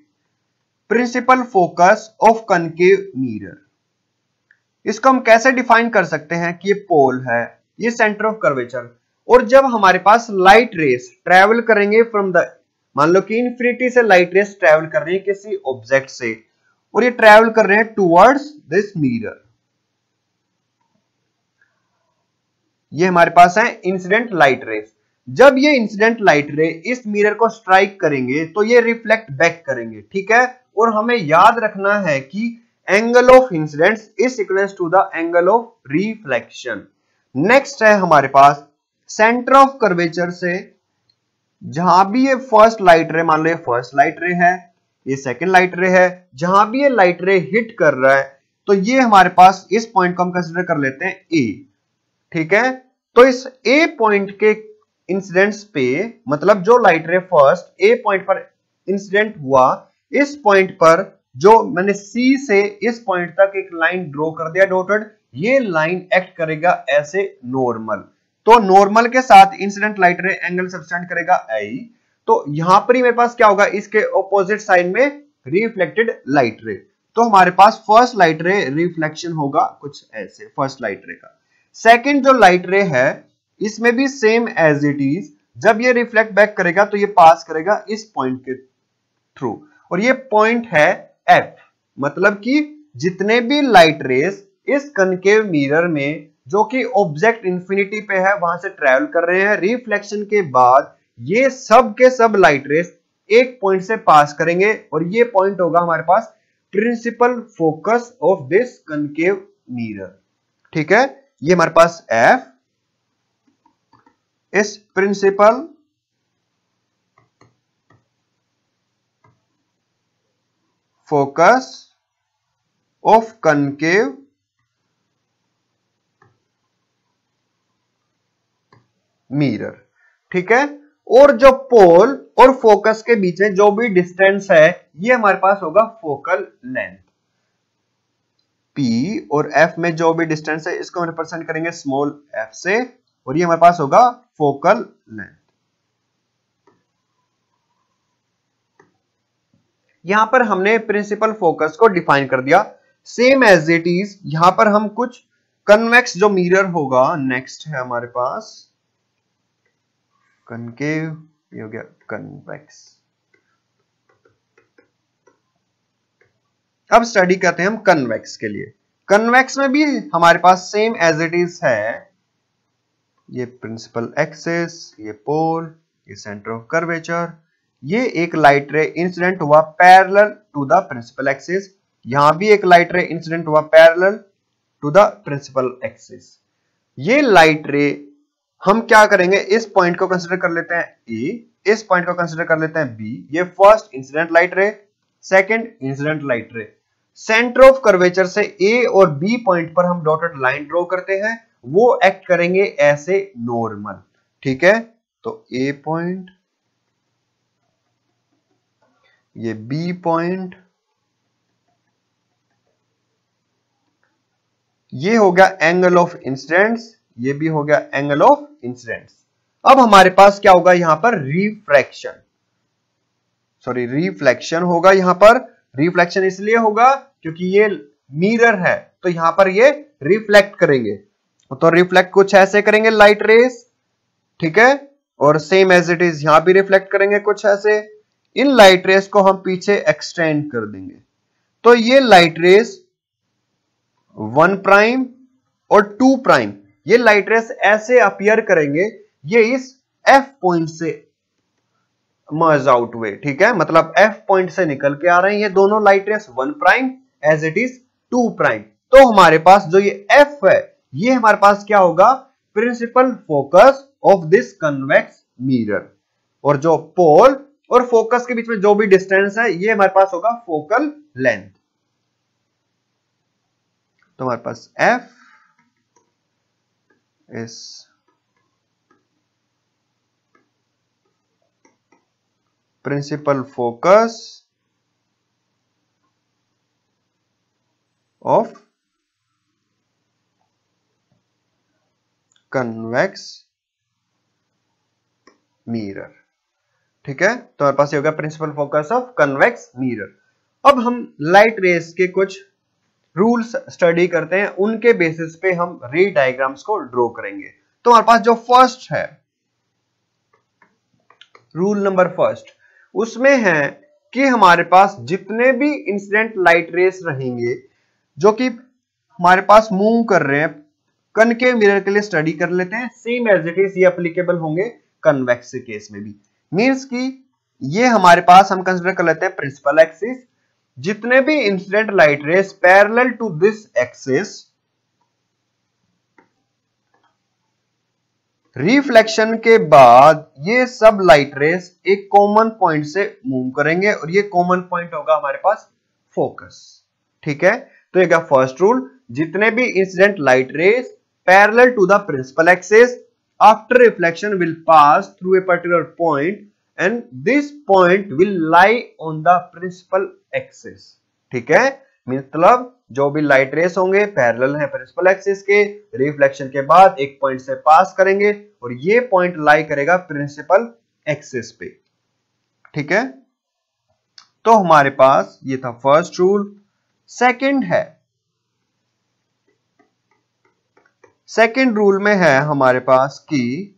principal focus of concave mirror इसको हम कैसे डिफाइन कर सकते हैं कि ये पोल है, ये सेंटर ऑफ़ कर्वेचर और जब हमारे पास लाइट रेस ट्रेवल करेंगे फ्रॉम द मान लो कि इंफिनिटी से लाइट रेस ट्रेवल कर रही है किसी ऑब्जेक्ट से, और ये ट्रेवल कर रहे हैं टूवर्ड्स दिस मिरर ये हमारे पास है इंसिडेंट लाइट रेस जब ये इंसिडेंट लाइट रे इस मिरर को स्ट्राइक करेंगे तो ये रिफ्लेक्ट बैक करेंगे, ठीक है? और हमें याद रखना है कि angle of incidence is equal to the angle of reflection next है हमारे पास सेंटर ऑफ़ कर्वेचर से, जहाँ भी ये फ़र्स्ट लाइट रे मान लो ये फ़र्स्ट लाइट रे है, ये सेकंड लाइट रे है, जहाँ भी ये लाइट रे हिट कर रहा है तो ये हमारे पास इस पॉइंट को हम कंसिडर कर लेते हैं ए ठीक है? तो इस ए पॉइंट के इंसिडेंट्स पे मतलब जो light ray first A point पर इंसिडेंट हुआ, इस पॉइंट पर जो मैंने सी से इस पॉइंट तक एक लाइन ड्रॉ कर दिया डॉटेड ये लाइन एक्ट करेगा ऐसे नॉर्मल तो नॉर्मल के साथ incident light ray angle subtend करेगा आई तो यहाँ पर ही मेरे पास क्या होगा? इसके ऑपोजिट साइड में रिफ्लेक्टेड लाइट रे तो हमारे पास फ़र्स्ट लाइट रे रिफ्लेक्शन होगा कुछ ऐसे फ़र्स्ट लाइट रे का. सेकेंड जो लाइट रे है, इसमें भी सेम एज इट इज़ जब ये रिफ्लेक्ट बैक करेगा तो ये पास करेगा इस पॉइंट के थ्रू और ये पॉइंट है एफ़ मतलब कि जितने भी लाइट रेस इस कनकेव मिरर में, जो कि ऑब्जेक्ट इंफिनिटी पे है, वहाँ से ट्रेवल कर रहे हैं रिफ्लेक्शन के बाद ये सब के सब लाइट रेस एक पॉइंट से पास करेंगे और ये पॉइंट होगा हमारे पास principal focus of this concave mirror ठीक है? ये हमारे पास एफ़ इस principal focus of concave mirror ठीक है? और जो पोल और फोकस के बीच में जो भी डिस्टेंस है, ये हमारे पास होगा फोकल लेंथ P और एफ़ में जो भी डिस्टेंस है, इसको हम रिप्रेजेंट करेंगे स्मॉल एफ़ से, और ये हमारे पास होगा फोकल लेंथ यहाँ पर हमने प्रिंसिपल फोकस को डिफाइन कर दिया. सेम एज इट इज़ यहाँ पर हम कुछ कन्वेक्स जो मिरर होगा नेक्स्ट है हमारे पास. कनकेव ये हो गया कन्वेक्स अब स्टडी करते हैं हम कन्वेक्स के लिए। कन्वेक्स में भी हमारे पास सेम एज इट इज़ है। ये प्रिंसिपल एक्सेस ये पोल ये सेंटर ऑफ़ कर्वेचर ये एक लाइट रे इंसिडेंट हुआ parallel to the principal axis यहाँ भी एक लाइट रे इंसिडेंट हुआ parallel to the principal axis ये लाइट रे हम क्या करेंगे? इस पॉइंट को कंसिडर कर लेते हैं ए इस पॉइंट को कंसिडर कर लेते हैं बी ये first incident light ray second incident light ray centre of curvature से ए और बी पॉइंट पर हम डॉटेड लाइन ड्रॉ करते हैं, वो एक्ट करेंगे ऐसे नॉर्मल ठीक है? तो ए पॉइंट ये बी पॉइंट ये हो गया एंगल ऑफ़ इंसिडेंट्स ये भी हो गया एंगल ऑफ़ इंसिडेंट्स अब हमारे पास क्या होगा यहाँ पर? रिफ्रैक्शन सॉरी रिफ्लेक्शन होगा यहाँ पर। रिफ्लेक्शन इसलिए होगा क्योंकि ये मिरर है। तो यहाँ पर ये रिफ्लेक्ट करेंगे। तो रिफ्लेक्ट कुछ ऐसे करेंगे लाइट रेस ठीक है? और सेम एज इट इज़ यहाँ भी रिफ्लेक्ट करेंगे कुछ ऐसे। इन लाइट रेस को हम पीछे एक्सटेंड कर देंगे। तो ये लाइट रेस वन प्राइम और टू प्राइम ये लाइट रेस ऐसे अपियर करेंगे, ये इस एफ़ पॉइंट से मर्ज आउट हुए ठीक है? मतलब एफ़ पॉइंट से निकल के आ रहे हैं ये दोनों light rays one prime as it is two prime तो हमारे पास जो ये एफ़ है, ये हमारे पास क्या होगा? Principal focus of this convex mirror और जो पोल और फोकस के बीच में जो भी डिस्टेंस है, ये हमारे पास होगा फोकल लेंथ तो हमारे पास F is principal focus of convex mirror. ठीक है? तो हमारे पास ये होगा principal focus of convex mirror अब हम लाइट रेस के कुछ रूल्स स्टडी करते हैं। उनके बेसिस पे हम रे डायग्राम्स को ड्रॉ करेंगे। तो हमारे पास जो फ़र्स्ट है रूल नंबर फ़र्स्ट उसमें है कि हमारे पास जितने भी इंसिडेंट लाइट रेस रहेंगे, जो कि हमारे पास मूव कर रहे हैं कन के मिरर के लिए स्टडी कर लेते हैं सेम एज इट इज़ ये अप्लीकेबल होंगे कन्वेक्स केस में भी। मींस कि ये हमारे पास हम कंसिडर कर लेते हैं प्रिंसिपल एक्सिस जितने भी incident light rays parallel to this axis reflection के बाद ये सब लाइट रेस एक कॉमन पॉइंट से मूव करेंगे और ये कॉमन पॉइंट होगा हमारे पास फोकस ठीक है? तो ये फ़र्स्ट रूल जितने भी incident light rays parallel to the principal axis after reflection will pass through a particular point and this point will lie on the principal axis ठीक है? मतलब जो भी लाइट रेस होंगे पैरेलल है प्रिंसिपल एक्सिस के रिफ्लेक्शन के बाद एक पॉइंट से पास करेंगे और ये पॉइंट लाई करेगा प्रिंसिपल एक्सिस पे। ठीक है? तो हमारे पास ये था फ़र्स्ट रूल सेकंड है। सेकंड रूल में है हमारे पास कि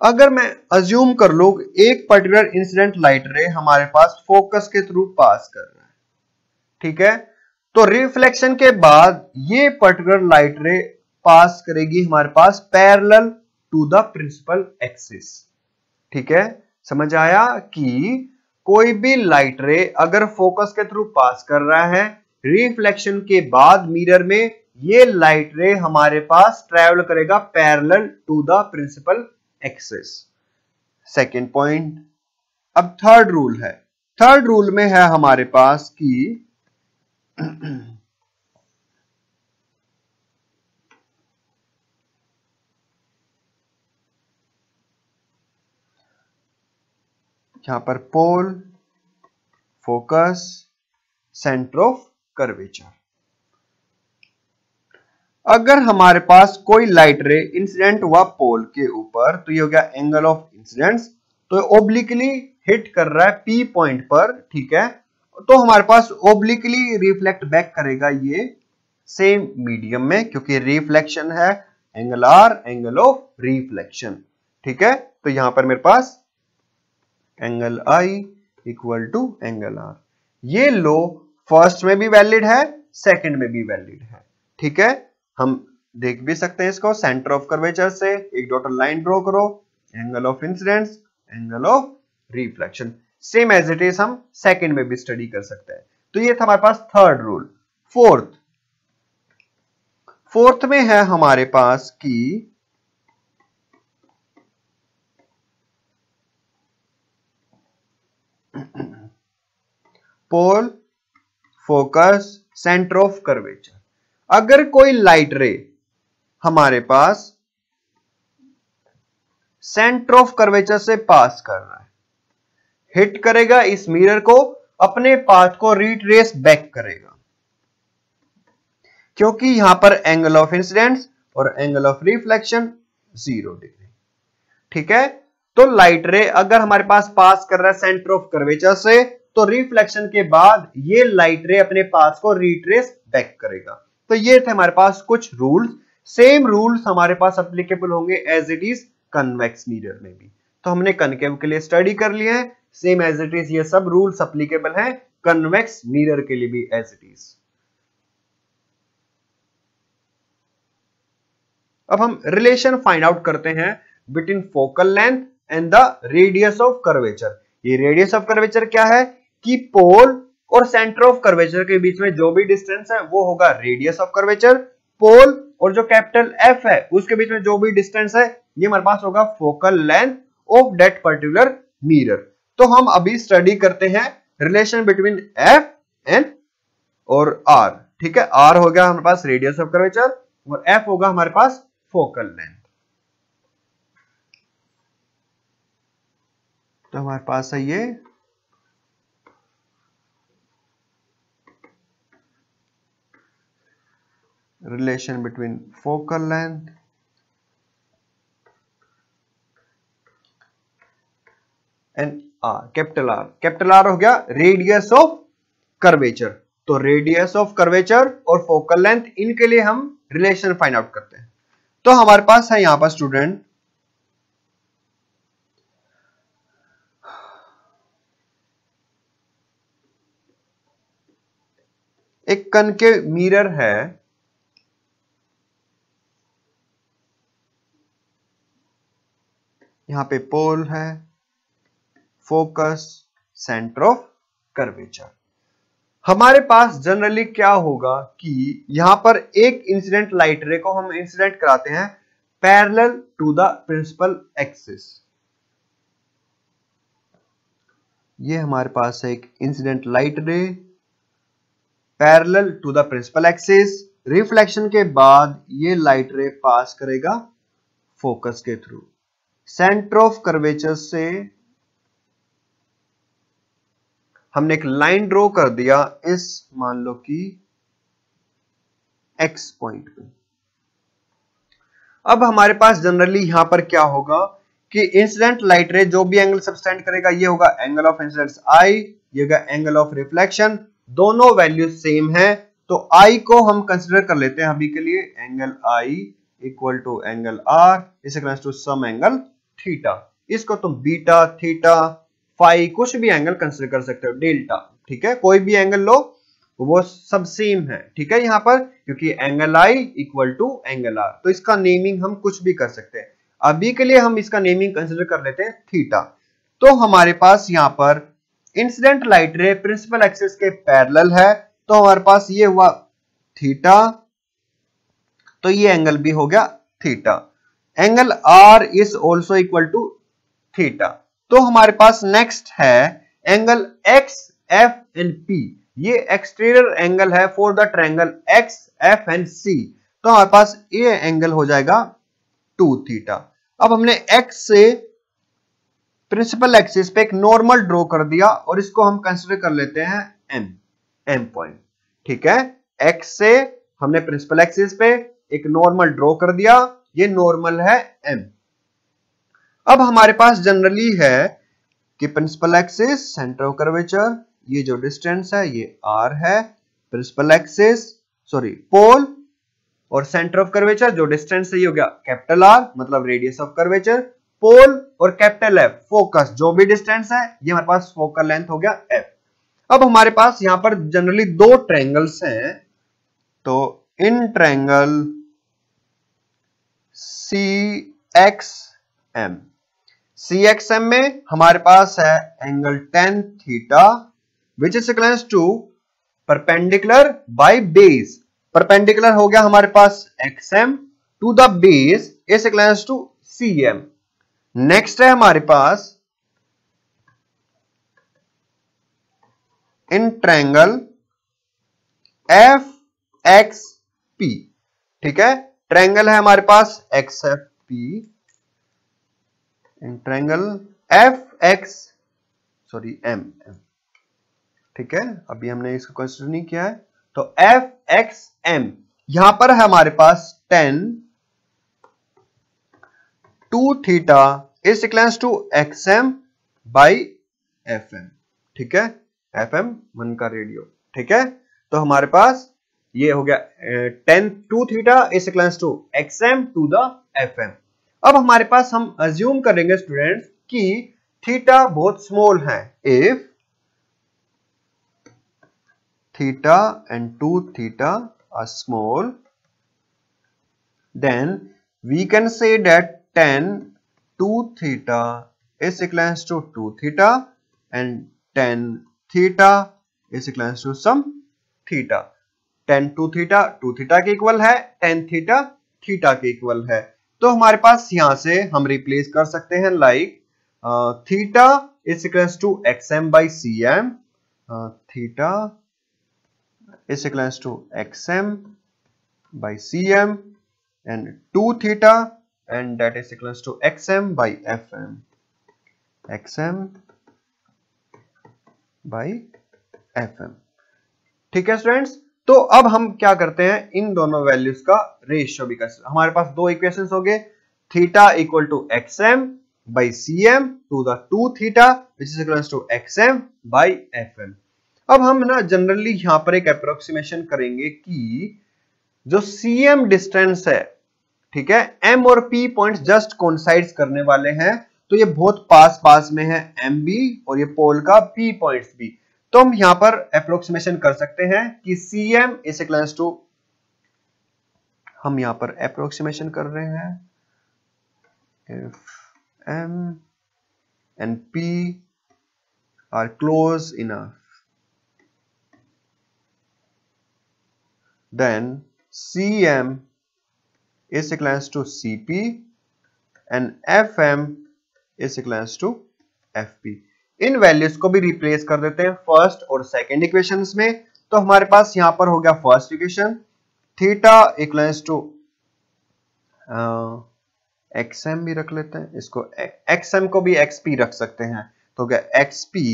अगर मैं अज्यूम कर लू, एक पर्टिकुलर इंसिडेंट लाइट रे हमारे पास फोकस के थ्रू पास कर रहा है। ठीक है? तो रिफ्लेक्शन के बाद ये पर्टिकुलर लाइट रे पास करेगी हमारे पास parallel to the principal axis ठीक है? समझ आया कि कोई भी लाइट रे अगर फोकस के थ्रू पास कर रहा है रिफ्लेक्शन के बाद मिरर में ये लाइट रे हमारे पास ट्रेवल करेगा parallel to the principal axis. Second point अब थर्ड रूल है। थर्ड रूल में है हमारे पास कि यहाँ पर pole focus centre of curvature अगर हमारे पास कोई लाइट रे इंसिडेंट हुआ पोल के ऊपर तो ये हो गया एंगल ऑफ़ इंसिडेंस तो ओब्लिकली हिट कर रहा है पी पॉइंट पर, ठीक है? तो हमारे पास ओब्लिकली रिफ्लेक्ट बैक करेगा ये सेम मीडियम में, क्योंकि रिफ्लेक्शन है angle R angle of reflection ठीक है? तो यहाँ पर मेरे पास angle I equal to angle R ये लो फ़र्स्ट में भी वैलिड है सेकंड में भी वैलिड है, ठीक है? हम देख भी सकते हैं इसको। सेंटर ऑफ़ कर्वेचर से एक डॉटर लाइन ड्रॉ करो। Angle of incidence angle of reflection same as it is हम सेकंड में भी स्टडी कर सकते हैं। तो ये था हमारे पास थर्ड रूल फोर्थ फोर्थ में है हमारे पास की pole focus centre of curvature अगर कोई लाइट रे हमारे पास सेंटर ऑफ़ कर्वेचर से पास कर रहा है हिट करेगा इस मिरर को, अपने पाथ को रिट्रेस बैक करेगा। क्योंकि यहाँ पर एंगल ऑफ़ इंसिडेंस और angle of reflection zero degree ठीक है? तो लाइट रे अगर हमारे पास पास कर रहा है सेंटर ऑफ़ कर्वेचर से तो रिफ्लेक्शन के बाद ये लाइट रे अपने पास को रिट्रेस बैक करेगा। तो ये थे हमारे पास कुछ रूल्स सेम रूल्स हमारे पास अप्लीकेबल होंगे as it is convex mirror में भी. तो हमने कनकेव के लिए स्टडी कर लिया है. सेम एज इट इज़ ये सब रूल्स अप्लीकेबल हैं कन्वेक्स मिरर के लिए भी एज इट इज़ अब हम रिलेशन फाइंड आउट करते हैं between focal length and the radius of curvature ये रेडियस ऑफ़ कर्वेचर क्या है? कि पोल और सेंटर ऑफ़ कर्वेचर के बीच में जो भी डिस्टेंस है, वो होगा रेडियस ऑफ़ कर्वेचर पोल और जो कैपिटल एफ़ है, उसके बीच में जो भी डिस्टेंस है, ये हमारे पास होगा focal length of that particular mirror तो हम अभी स्टडी करते हैं रिलेशन बिटवीन एफ़ एंड और आर ठीक है? आर हो गया हमारे पास रेडियस ऑफ़ कर्वेचर और एफ़ होगा हमारे पास फोकल लेंथ तो हमारे पास है ये relation between focal length and R capital R capital R हो गया रेडियस ऑफ़ कर्वेचर तो रेडियस ऑफ़ कर्वेचर और फोकल लेंथ इनके लिए हम रिलेशन फाइंड आउट करते हैं। तो हमारे पास है यहाँ पर स्टूडेंट एक कन के मिरर है। यहाँ पे पोल है, फोकस, सेंटर ऑफ़ कर्वेचर। हमारे पास जनरली क्या होगा कि यहाँ पर एक इंसिडेंट लाइट रे को हम इंसिडेंट कराते हैं parallel to the principal axis ये हमारे पास है एक incident light ray parallel to the principal axis reflection के बाद ये लाइट रे पास करेगा फोकस के थ्रू सेंटर ऑफ़ कर्वेचर से हमने एक लाइन ड्रॉ कर दिया इस, मान लो कि एक्स पॉइंट पे। अब हमारे पास जनरली यहाँ पर क्या होगा कि इंसिडेंट लाइट रे जो भी एंगल सबस्टेंड करेगा, ये होगा एंगल ऑफ़ इंसिडेंस आई ये होगा एंगल ऑफ़ रिफ्लेक्शन दोनों वैल्यू सेम है तो आई को हम कंसिडर कर लेते हैं अभी के लिए angle i equal to angle r is to some angle theta. इसको तुम बीटा, थीटा, फाई, कुछ भी एंगल कंसिडर कर सकते हो, डेल्टा, ठीक है? कोई भी एंगल लो, वो सब सेम है, ठीक है यहाँ पर? क्योंकि angle i equal to angle r तो इसका नेमिंग हम कुछ भी कर सकते हैं। अभी के लिए हम इसका नेमिंग कंसिडर कर लेते हैं, थीटा। तो हमारे पास यहाँ पर incident light ray principal axis के पैरेलल है। तो हमारे पास ये हुआ थीटा तो ये एंगल भी हो गया theta. Angle r is also equal to theta. तो हमारे पास नेक्स्ट है angle X, F and P. ये एक्सटीरियर एंगल है for the triangle X, F and C. तो हमारे पास ये एंगल हो जाएगा टू थीटा। अब हमने एक्स से प्रिंसिपल एक्सिस पे एक नॉर्मल ड्रॉ कर दिया और इसको हम कंसिडर कर लेते हैं एम एम पॉइंट। ठीक है? एक्स से हमने प्रिंसिपल एक्सिस पे एक नॉर्मल ड्रॉ कर दिया ये नॉर्मल है एम अब हमारे पास जनरली है कि principal axis centre of curvature ये जो डिस्टेंस है, ये आर है। प्रिंसिपल एक्सिस सॉरी पोल और सेंटर ऑफ़ कर्वेचर जो डिस्टेंस है ये हो गया कैपिटल आर मतलब रेडियस ऑफ़ कर्वेचर पोल और कैपिटल एफ़ फोकस जो भी डिस्टेंस है, ये हमारे पास फोकल लेंथ हो गया एफ़ अब हमारे पास यहाँ पर जनरली दो ट्रैंगल्स हैं तो in triangle C X M C X M में हमारे पास है angle tan theta which is equals to perpendicular by base perpendicular हो गया हमारे पास X M to the base is equals to C M next है हमारे पास in triangle F X P ठीक है? ट्रायंगल है हमारे पास X F P triangle F X sorry M M ठीक है? अभी हमने इसको कंसिडर नहीं किया है। तो एफ़ एक्स एम यहाँ पर है हमारे पास tan two theta is equals to X M by F M ठीक है? एफ़ एम वन का रेडियो ठीक है? तो हमारे पास ये हो गया tan two theta is equals to X M to the F M अब हमारे पास हम अज्यूम करेंगे स्टूडेंट्स कि थीटा बहुत स्मॉल है। If theta and two theta are small then we can say that tan two theta is equals to two theta and tan theta is equals to some theta tan two theta two theta के equal है tan theta theta के equal है। तो हमारे पास यहाँ से हम रिप्लेस कर सकते हैं like theta is equals to X M by C M theta is equals to X M by C M and two theta and that is equals to X M by F M X M by F M ठीक है students तो अब हम क्या करते हैं? इन दोनों values का रेशियो भी कर हमारे पास दो इक्वेशंस हो गए। Theta equal to X M by C M to the two theta which is equal to X M by F M अब हम ना जनरली यहाँ पर एक अप्रोक्सीमेशन करेंगे कि जो सी एम डिस्टेंस है, ठीक है? एम और पी पॉइंट जस्ट कोइंसाइड्स करने वाले हैं। तो ये बहुत पास पास में है एम बी और ये पोल का पी पॉइंट्स भी। तो हम यहाँ पर अप्रोक्सीमेशन कर सकते हैं कि C M is equals to हम यहाँ पर अप्रोक्सीमेशन कर रहे हैं if M and P are close enough then Cm is equals to Cp and Fm is equals to Fp. इन वैल्यूज़ को भी रिप्लेस कर देते हैं फ़र्स्ट और सेकेंड इक्वेशन में। तो हमारे पास यहाँ पर हो गया first equation theta equals to X M भी रख लेते हैं। इसको एक्सएम को भी एक्सपी रख सकते हैं। तो हो गया X P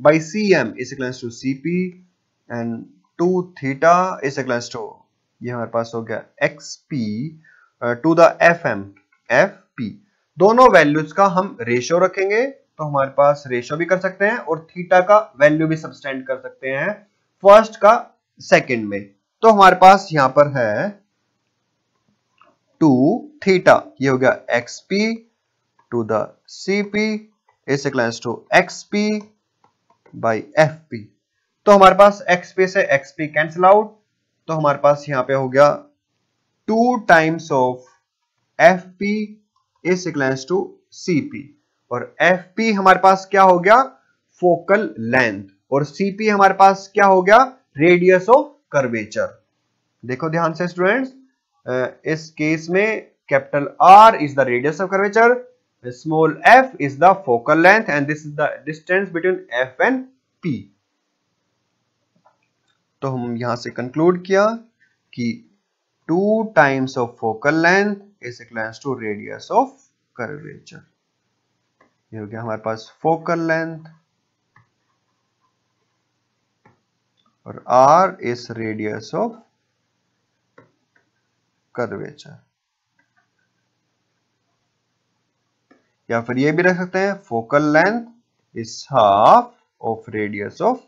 by C M is equals to C P and two theta is equals to ये हमारे पास हो गया X P to the F M F P दोनों वैल्यूज़ का हम रेशियो रखेंगे। तो हमारे पास रेशो भी कर सकते हैं और थीटा का वैल्यू भी सबस्टेंड कर सकते हैं फ़र्स्ट का सेकंड में। तो हमारे पास यहाँ पर है टू थीटा ये हो गया X P to the C P is equals to X P by F P तो हमारे पास एक्सपी से एक्सपी कैंसिल आउट तो हमारे पास यहाँ पे हो गया two times of F P is equals to C P और एफ़ पी हमारे पास क्या हो गया? फोकल लेंथ और सीपी हमारे पास क्या हो गया? रेडियस ऑफ़ कर्वेचर देखो ध्यान से स्टूडेंट्स इस केस में capital R is the radius of curvature small f is the focal length and this is the distance between F and P तो हम यहाँ से कंक्लूड किया कि two times of focal length is equals to radius of curvature ये हो गया हमारे पास फोकल लेंथ और R is radius of curvature. या फिर ये भी रख सकते हैं, focal length is half of radius of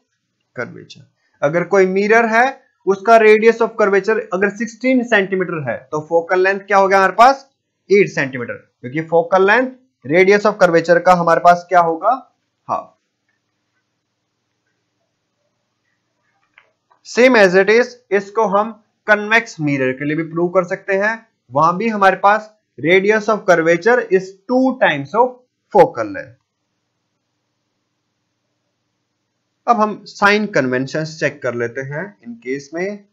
curvature. अगर कोई मिरर है, उसका रेडियस ऑफ़ कर्वेचर अगर 16 सेंटीमीटर है तो फोकल लेंथ क्या हो गया हमारे पास? 8 सेंटीमीटर, क्योंकि focal length radius of curvature का हमारे पास क्या होगा? Half same as it is इसको हम कन्वेक्स मिरर के लिए भी प्रूव कर सकते हैं। वहाँ भी हमारे पास radius of curvature is two times of focal length अब हम साइन कन्वेंशन चेक कर लेते हैं इन केस में।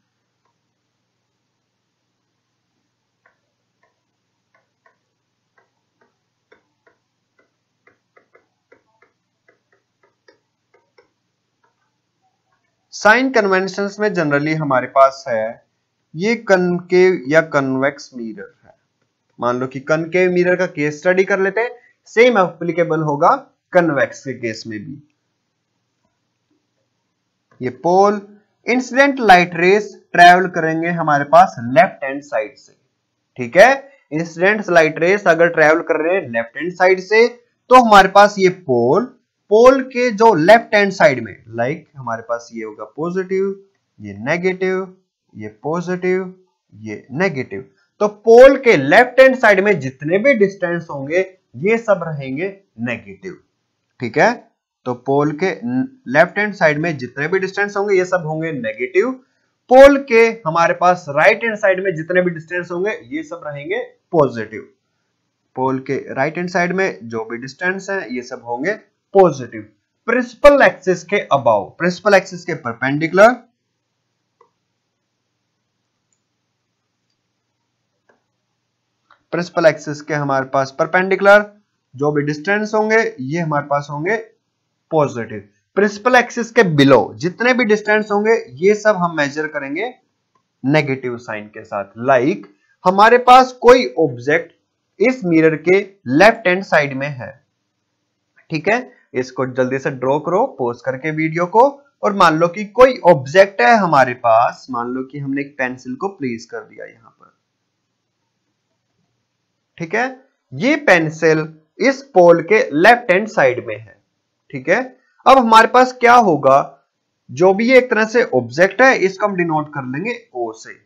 साइन कन्वेंशन में जनरली हमारे पास है, ये कनकेव या कन्वेक्स मिरर है। मान लो कि कनकेव मिरर का केस स्टडी कर लेते हैं, सेम एप्लीकेबल होगा कन्वेक्स के केस में भी। ये pole, incident light rays travel करेंगे हमारे पास लेफ़्ट हैंड साइड से। ठीक है? इंसिडेंट लाइट रेस अगर ट्रेवल कर रहे हैं लेफ़्ट हैंड साइड से तो हमारे पास ये पोल पोल के जो लेफ़्ट हैंड साइड में लाइक like, हमारे पास ये होगा पॉजिटिव ये नेगेटिव ये पॉजिटिव ये नेगेटिव तो पोल के लेफ़्ट हैंड साइड में जितने भी डिस्टेंस होंगे ये सब रहेंगे नेगेटिव ठीक है? तो पोल के लेफ़्ट हैंड साइड में जितने भी डिस्टेंस होंगे ये सब होंगे नेगेटिव पोल के हमारे पास राइट हैंड साइड में जितने भी डिस्टेंस होंगे ये सब रहेंगे पॉजिटिव पोल के राइट हैंड साइड में जो भी डिस्टेंस है ये सब होंगे पॉजिटिव प्रिंसिपल एक्सिस के अबाउ प्रिंसिपल एक्सिस के परपेंडिकुलर प्रिंसिपल एक्सिस के हमारे पास परपेंडिकुलर जो भी डिस्टेंस होंगे ये हमारे पास होंगे पॉजिटिव प्रिंसिपल एक्सिस के बिलो जितने भी डिस्टेंस होंगे ये सब हम मेजर करेंगे नेगेटिव साइन के साथ. लाइक like, हमारे पास कोई ऑब्जेक्ट इस मिरर के लेफ़्ट हैंड साइड में है. ठीक है? इसको जल्दी से ड्रॉ करो पोस्ट करके वीडियो को, और मान लो कि कोई ऑब्जेक्ट है हमारे पास, मान लो कि हमने एक पेंसिल को प्लेस कर दिया यहाँ पर। ठीक है? ये पेंसिल इस पोल के लेफ़्ट हैंड साइड में है। ठीक है? अब हमारे पास क्या होगा? जो भी एक तरह से ऑब्जेक्ट है, इसको हम डिनोट कर लेंगे ओ से।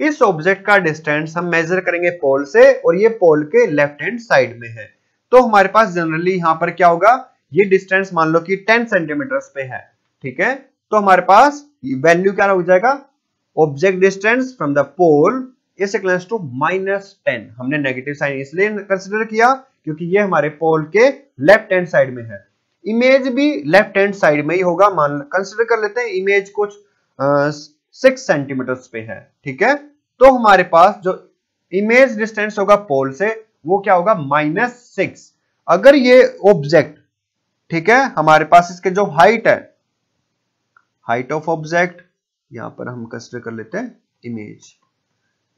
इस ऑब्जेक्ट का डिस्टेंस हम मेजर करेंगे पोल से, और ये पोल के लेफ़्ट हैंड साइड में है। तो हमारे पास जनरली यहाँ पर क्या होगा? ये डिस्टेंस मान लो कि 10 सेंटीमीटर पे है, ठीक है? तो हमारे पास वैल्यू क्या हो जाएगा? Object distance from the pole is equals to minus ten हमने नेगेटिव साइन इसलिए कंसिडर किया क्योंकि ये हमारे पोल के लेफ़्ट हैंड साइड में है। इमेज भी लेफ़्ट हैंड साइड में ही होगा, मान कंसिडर कर लेते हैं इमेज कुछ सिक्स सेंटीमीटर पे है, ठीक है? तो हमारे पास जो इमेज डिस्टेंस होगा पोल से, वो क्या होगा? माइनस सिक्स अगर ये ऑब्जेक्ट ठीक है? हमारे पास इसके जो हाइट है हाइट ऑफ़ ऑब्जेक्ट यहाँ पर हम कंसिडर कर लेते हैं इमेज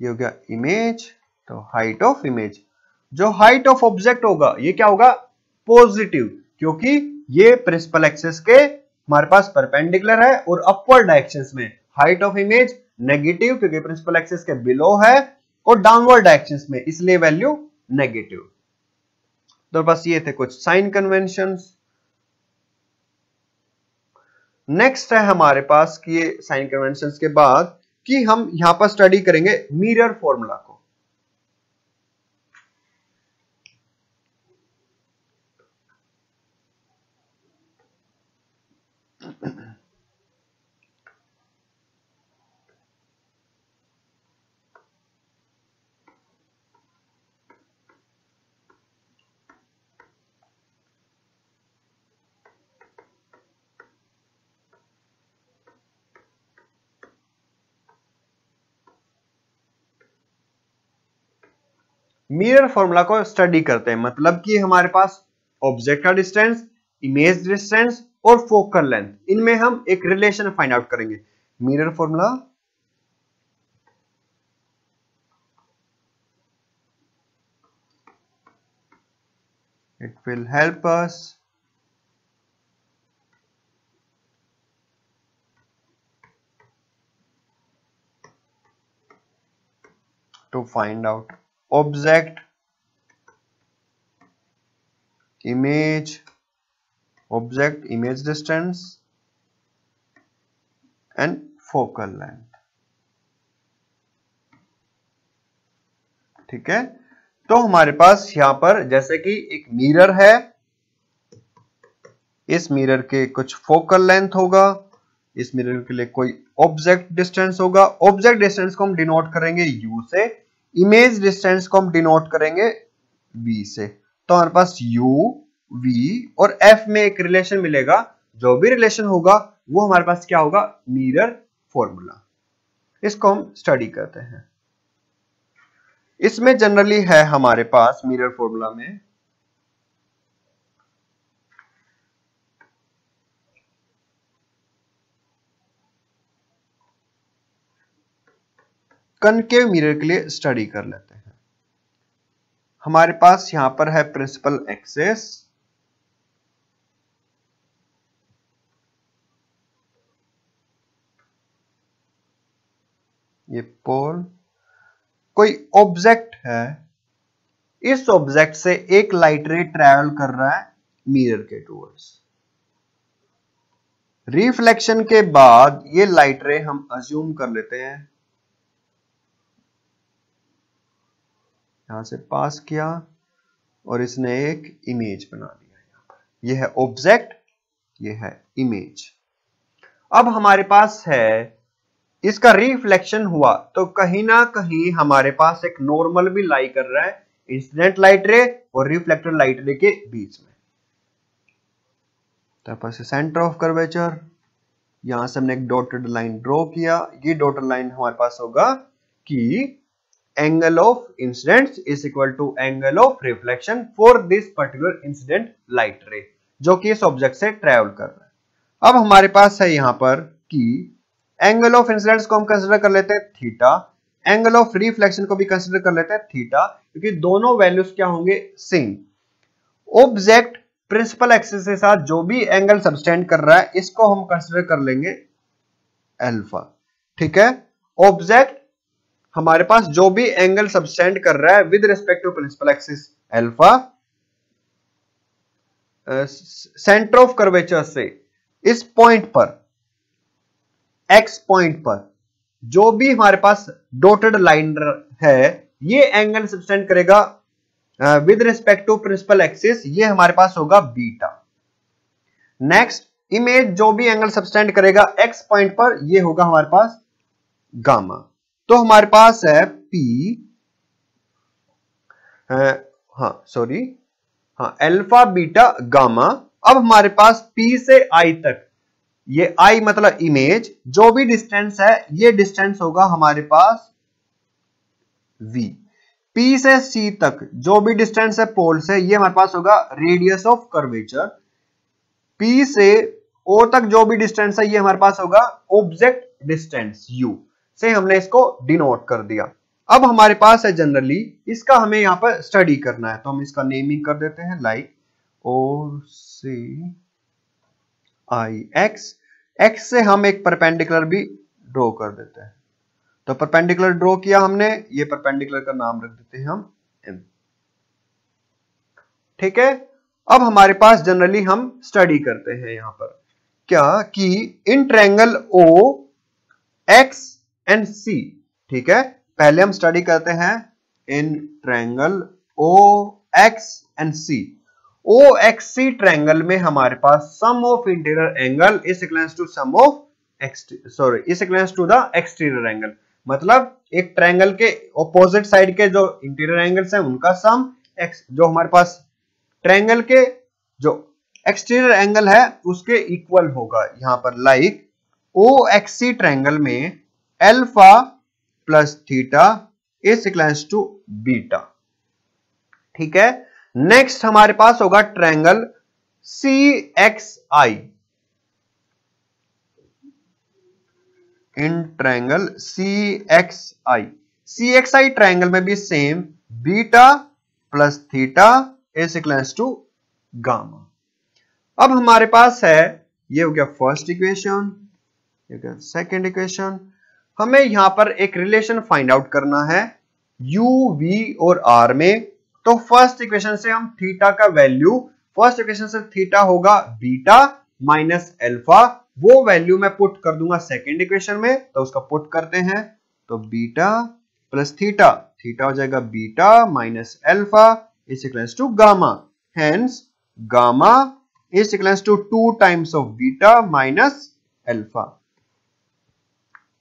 ये हो गया इमेज तो हाइट ऑफ़ इमेज जो हाइट ऑफ़ ऑब्जेक्ट होगा, ये क्या होगा? पॉजिटिव क्योंकि ये प्रिंसिपल एक्सेस के हमारे पास परपेंडिकुलर है और अपवर्ड डायरेक्शंस में। हाइट ऑफ़ इमेज नेगेटिव क्योंकि प्रिंसिपल एक्सेस के बिलो है, और डाउनवर्ड डायरेक्शंस में, इसलिए वैल्यू नेगेटिव तो बस ये थे कुछ साइन कन्वेंशन नेक्स्ट है हमारे पास कि ये साइन कन्वेंशन के बाद कि हम यहाँ पर स्टडी करेंगे मिरर फॉर्मूला को। मिरर फॉर्मूला को स्टडी करते हैं। मतलब कि हमारे पास ऑब्जेक्ट का डिस्टेंस, इमेज डिस्टेंस और फोकल लेंथ। इनमें हम एक रिलेशन फाइंड आउट करेंगे। Mirror formula. It will help us to find out object, image object, image distance, and focal length. ठीक है? तो हमारे पास यहाँ पर जैसे कि एक मिरर है। इस मिरर के कुछ फोकल लेंथ होगा। इस मिरर के लिए कोई ऑब्जेक्ट डिस्टेंस होगा। ऑब्जेक्ट डिस्टेंस को हम डिनोट करेंगे यू से। इमेज डिस्टेंस को हम डिनोट करेंगे v से। तो हमारे पास u, v और f में एक रिलेशन मिलेगा। जो भी रिलेशन होगा, वो हमारे पास क्या होगा? मिरर फॉर्मूला इसको हम स्टडी करते हैं। इसमें जनरली है हमारे पास मिरर फॉर्मूला में कनकेव मिरर के लिए स्टडी कर लेते हैं। हमारे पास यहाँ पर है प्रिंसिपल एक्सेस ये पोल कोई ऑब्जेक्ट है? इस ऑब्जेक्ट से एक लाइट रे ट्रेवल कर रहा है मिरर के टूवर्ड्स रिफ्लेक्शन के बाद ये लाइट रे हम अज्यूम कर लेते हैं। यहाँ से पास किया और इसने एक इमेज बना दिया यहाँ पर। यह है ऑब्जेक्ट, यह है इमेज। अब हमारे पास है, इसका रिफ्लेक्शन हुआ तो कहीं ना कहीं हमारे पास एक नॉर्मल भी लाई कर रहा है, इंसिडेंट लाइट रे और रिफ्लेक्टेड लाइट रे के बीच में। तो सेंटर ऑफ़ कर्वेचर, यहाँ से हमने एक डॉटेड लाइन ड्रॉ किया। ये डॉटेड लाइन हमारे पास होगा कि angle of incident is equal to angle of reflection for this particular incident light ray जो कि इस ऑब्जेक्ट से ट्रेवल कर रहा है। अब हमारे पास है यहाँ पर कि एंगल ऑफ़ इंसिडेंस को हम कंसिडर कर लेते हैं थीटा एंगल ऑफ़ रिफ्लेक्शन को भी कंसिडर कर लेते हैं थीटा क्योंकि दोनों वैल्यूज़ क्या होंगे? सेम ऑब्जेक्ट प्रिंसिपल एक्सिस के साथ जो भी एंगल सबस्टेंड कर रहा है, इसको हम कंसिडर कर लेंगे अल्फ़ा ठीक है? ऑब्जेक्ट हमारे पास जो भी एंगल सबस्टेंड कर रहा है with respect to principal axis alpha centre of curvature से, इस पॉइंट पर एक्स पॉइंट पर, जो भी हमारे पास डोटेड लाइन है, ये एंगल सबस्टेंड करेगा with respect to principal axis ये हमारे पास होगा बीटा नेक्स्ट इमेज जो भी एंगल सबस्टेंड करेगा एक्स पॉइंट पर, ये होगा हमारे पास गामा तो हमारे पास है पी हाँ सॉरी हाँ एल्फा बीटा गामा अब हमारे पास पी से आई तक, ये आई मतलब इमेज जो भी डिस्टेंस है, ये डिस्टेंस होगा हमारे पास v P से C तक, जो भी डिस्टेंस है पोल से, ये हमारे पास होगा रेडियस ऑफ़ कर्वेचर P से O तक जो भी डिस्टेंस है, ये हमारे पास होगा ऑब्जेक्ट डिस्टेंस U से हमने इसको डिनोट कर दिया। अब हमारे पास है जनरली इसका हमें यहाँ पर स्टडी करना है। तो हम इसका नेमिंग कर देते हैं like O C I X X से हम एक परपेंडिकुलर भी ड्रॉ कर देते हैं। तो परपेंडिकुलर ड्रॉ किया हमने, ये परपेंडिकुलर का नाम रख देते हैं हम एम ठीक है? अब हमारे पास जनरली हम स्टडी करते हैं यहाँ पर। क्या? कि in triangle O X and C, ठीक है? पहले हम स्टडी करते हैं in triangle O X and C O X C triangle में हमारे पास sum of interior angle is equals to sum of sorry is equals to the exterior angle मतलब एक ट्रायंगल के ऑपोजिट साइड के जो इंटीरियर एंगल्स हैं, उनका सम x जो हमारे पास ट्रायंगल के जो एक्सटीरियर एंगल है, उसके इक्वल होगा। यहाँ पर लाइक ओ एक्स ट्रायंगल में alpha plus theta is equals to beta ठीक है? नेक्स्ट हमारे पास होगा triangle C X I in triangle C X I C X I triangle में भी same beta plus theta is equals to gamma अब हमारे पास है, ये हो गया फ़र्स्ट इक्वेशन ये हो गया सेकेंड इक्वेशन हमें यहाँ पर एक रिलेशन फाइंड आउट करना है, u, v और r में। तो फ़र्स्ट इक्वेशन से हम थीटा का वैल्यू फ़र्स्ट इक्वेशन से थीटा होगा बीटा माइनस एल्फा वो वैल्यू मैं पुट कर दूँगा सेकेंड इक्वेशन में तो उसका पुट करते हैं। तो बीटा प्लस थीटा थीटा हो जाएगा beta minus alpha is equals to gamma hence gamma is equals to two times of beta minus alpha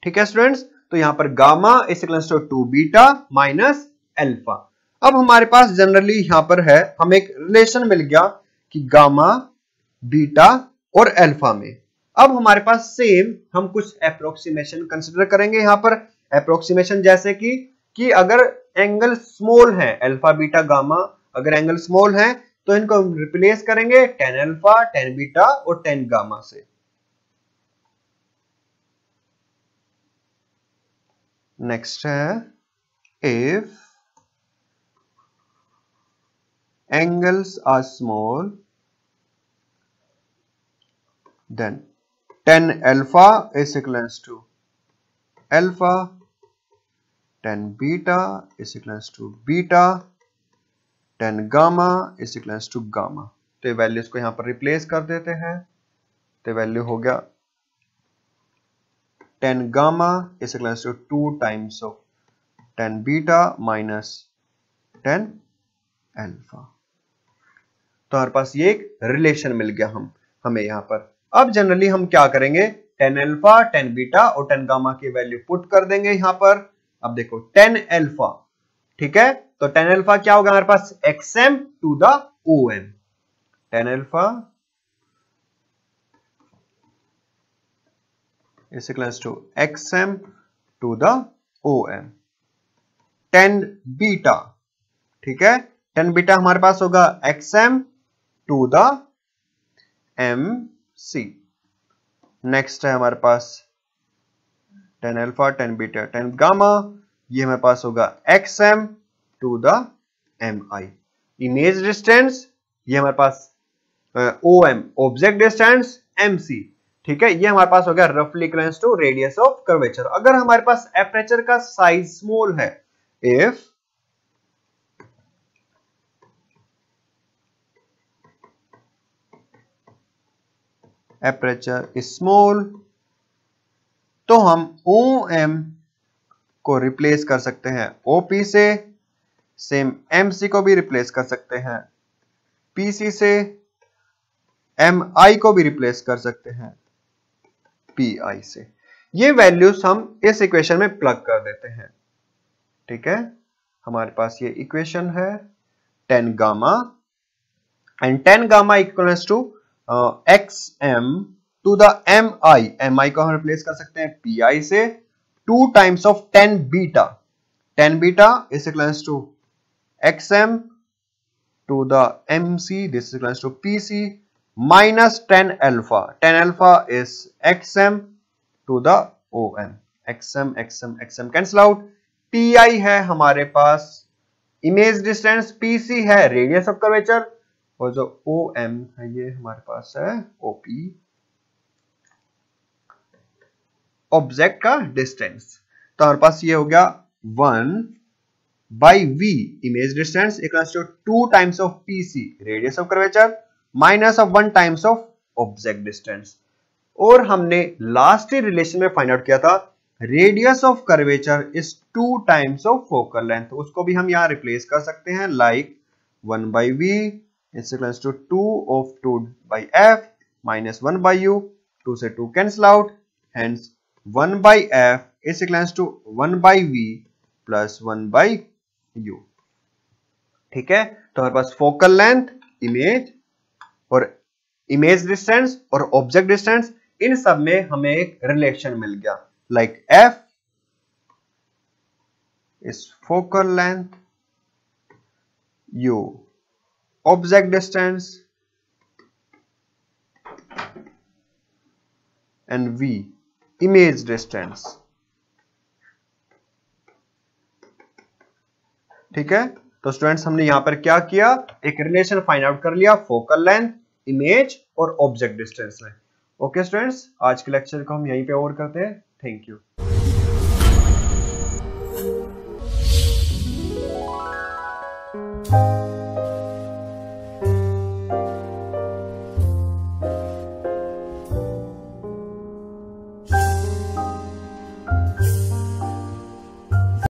ठीक है स्टूडेंट्स तो यहाँ पर gamma equals to beta minus alpha अब हमारे पास जनरली यहाँ पर है, हमें एक रिलेशन मिल गया कि गामा बीटा और अल्फ़ा में। अब हमारे पास सेम हम कुछ अप्रोक्सीमेशन कंसिडर करेंगे यहाँ पर। अप्रोक्सीमेशन जैसे कि कि अगर एंगल स्मॉल है अल्फ़ा बीटा गामा अगर एंगल स्मॉल है तो इनको हम रिप्लेस करेंगे टेन अल्फ़ा टेन बीटा और टेन गामा से। नेक्स्ट है if angles are small, then tan alpha is equals to alpha tan beta is equals to beta tan gamma is equals to gamma तो values को यहाँ पर replace कर देते हैं। तो वैल्यू हो गया tan gamma is equals to two times of tan beta minus tan alpha तो हमारे पास ये एक रिलेशन मिल गया हम, हमें यहाँ पर। अब जनरली हम क्या करेंगे? टेन एल्फा टेन बीटा और टेन गामा की वैल्यू पुट कर देंगे यहाँ पर। अब देखो टेन एल्फा ठीक है? तो टेन एल्फा क्या होगा हमारे पास? X M to the O M tan alpha is equals to xm to the om tan beta ठीक है? टेन बीटा हमारे पास होगा xm to the M C next है हमारे पास tan alpha tan beta tan gamma ये हमारे पास होगा M to the M I image distance ये हमारे पास O M object distance M C ठीक है, ये हमारे पास हो गया रफली equals to radius of curvature अगर हमारे पास एपरेचर का साइज़ स्मॉल है इफ़ एपरेचर स्मॉल तो हम ओ एम को रिप्लेस कर सकते हैं। ओपी से सेम एम सी को भी रिप्लेस कर सकते हैं। पीसी से एम आई को भी रिप्लेस कर सकते हैं। पी आई से। ये वैल्यूज़ हम इस इक्वेशन में प्लग कर देते हैं। ठीक है? हमारे पास ये इक्वेशन है tan gamma and tan gamma equals to X M to the M I M I को हम रिप्लेस कर सकते हैं पी आई से। Two times of tan beta tan beta is equals to X M to the M C this equals to P C minus tan alpha tan alpha is X M O M X M X M X M cancel out T I है हमारे पास. Image distance P C है. Radius of curvature और जो o m है, ये हमारे पास है ओपी ऑब्जेक्ट का डिस्टेंस तो हमारे पास ये हो गया one by V image distance two times of P C radius of curvature minus of one times of object distance. और हमने लास्ट रिलेशन में फाइंड आउट किया था radius of curvature is two times of focal length उसको भी हम यहाँ replace कर सकते हैं like one by V is equals to 2 two 2 by f, minus 1 by u 2 से 2 cancel out, hence 1 by f is equals to 1 by v plus 1 by u ठीक है? तो हमारे पास फोकल लेंथ इमेज और इमेज डिस्टेंस और object distance इन सब में हमें एक रिलेशन मिल गया। Like F is focal length U object distance and V image distance ठीक है? तो स्टूडेंट्स हमने यहाँ पर क्या किया? एक रिलेशन फाइंड आउट कर लिया फोकल लेंथ इमेज और ऑब्जेक्ट डिस्टेंस में। ओके स्टूडेंट्स आज के लेक्चर को हम यहीं पे ओवर करते हैं। Thank you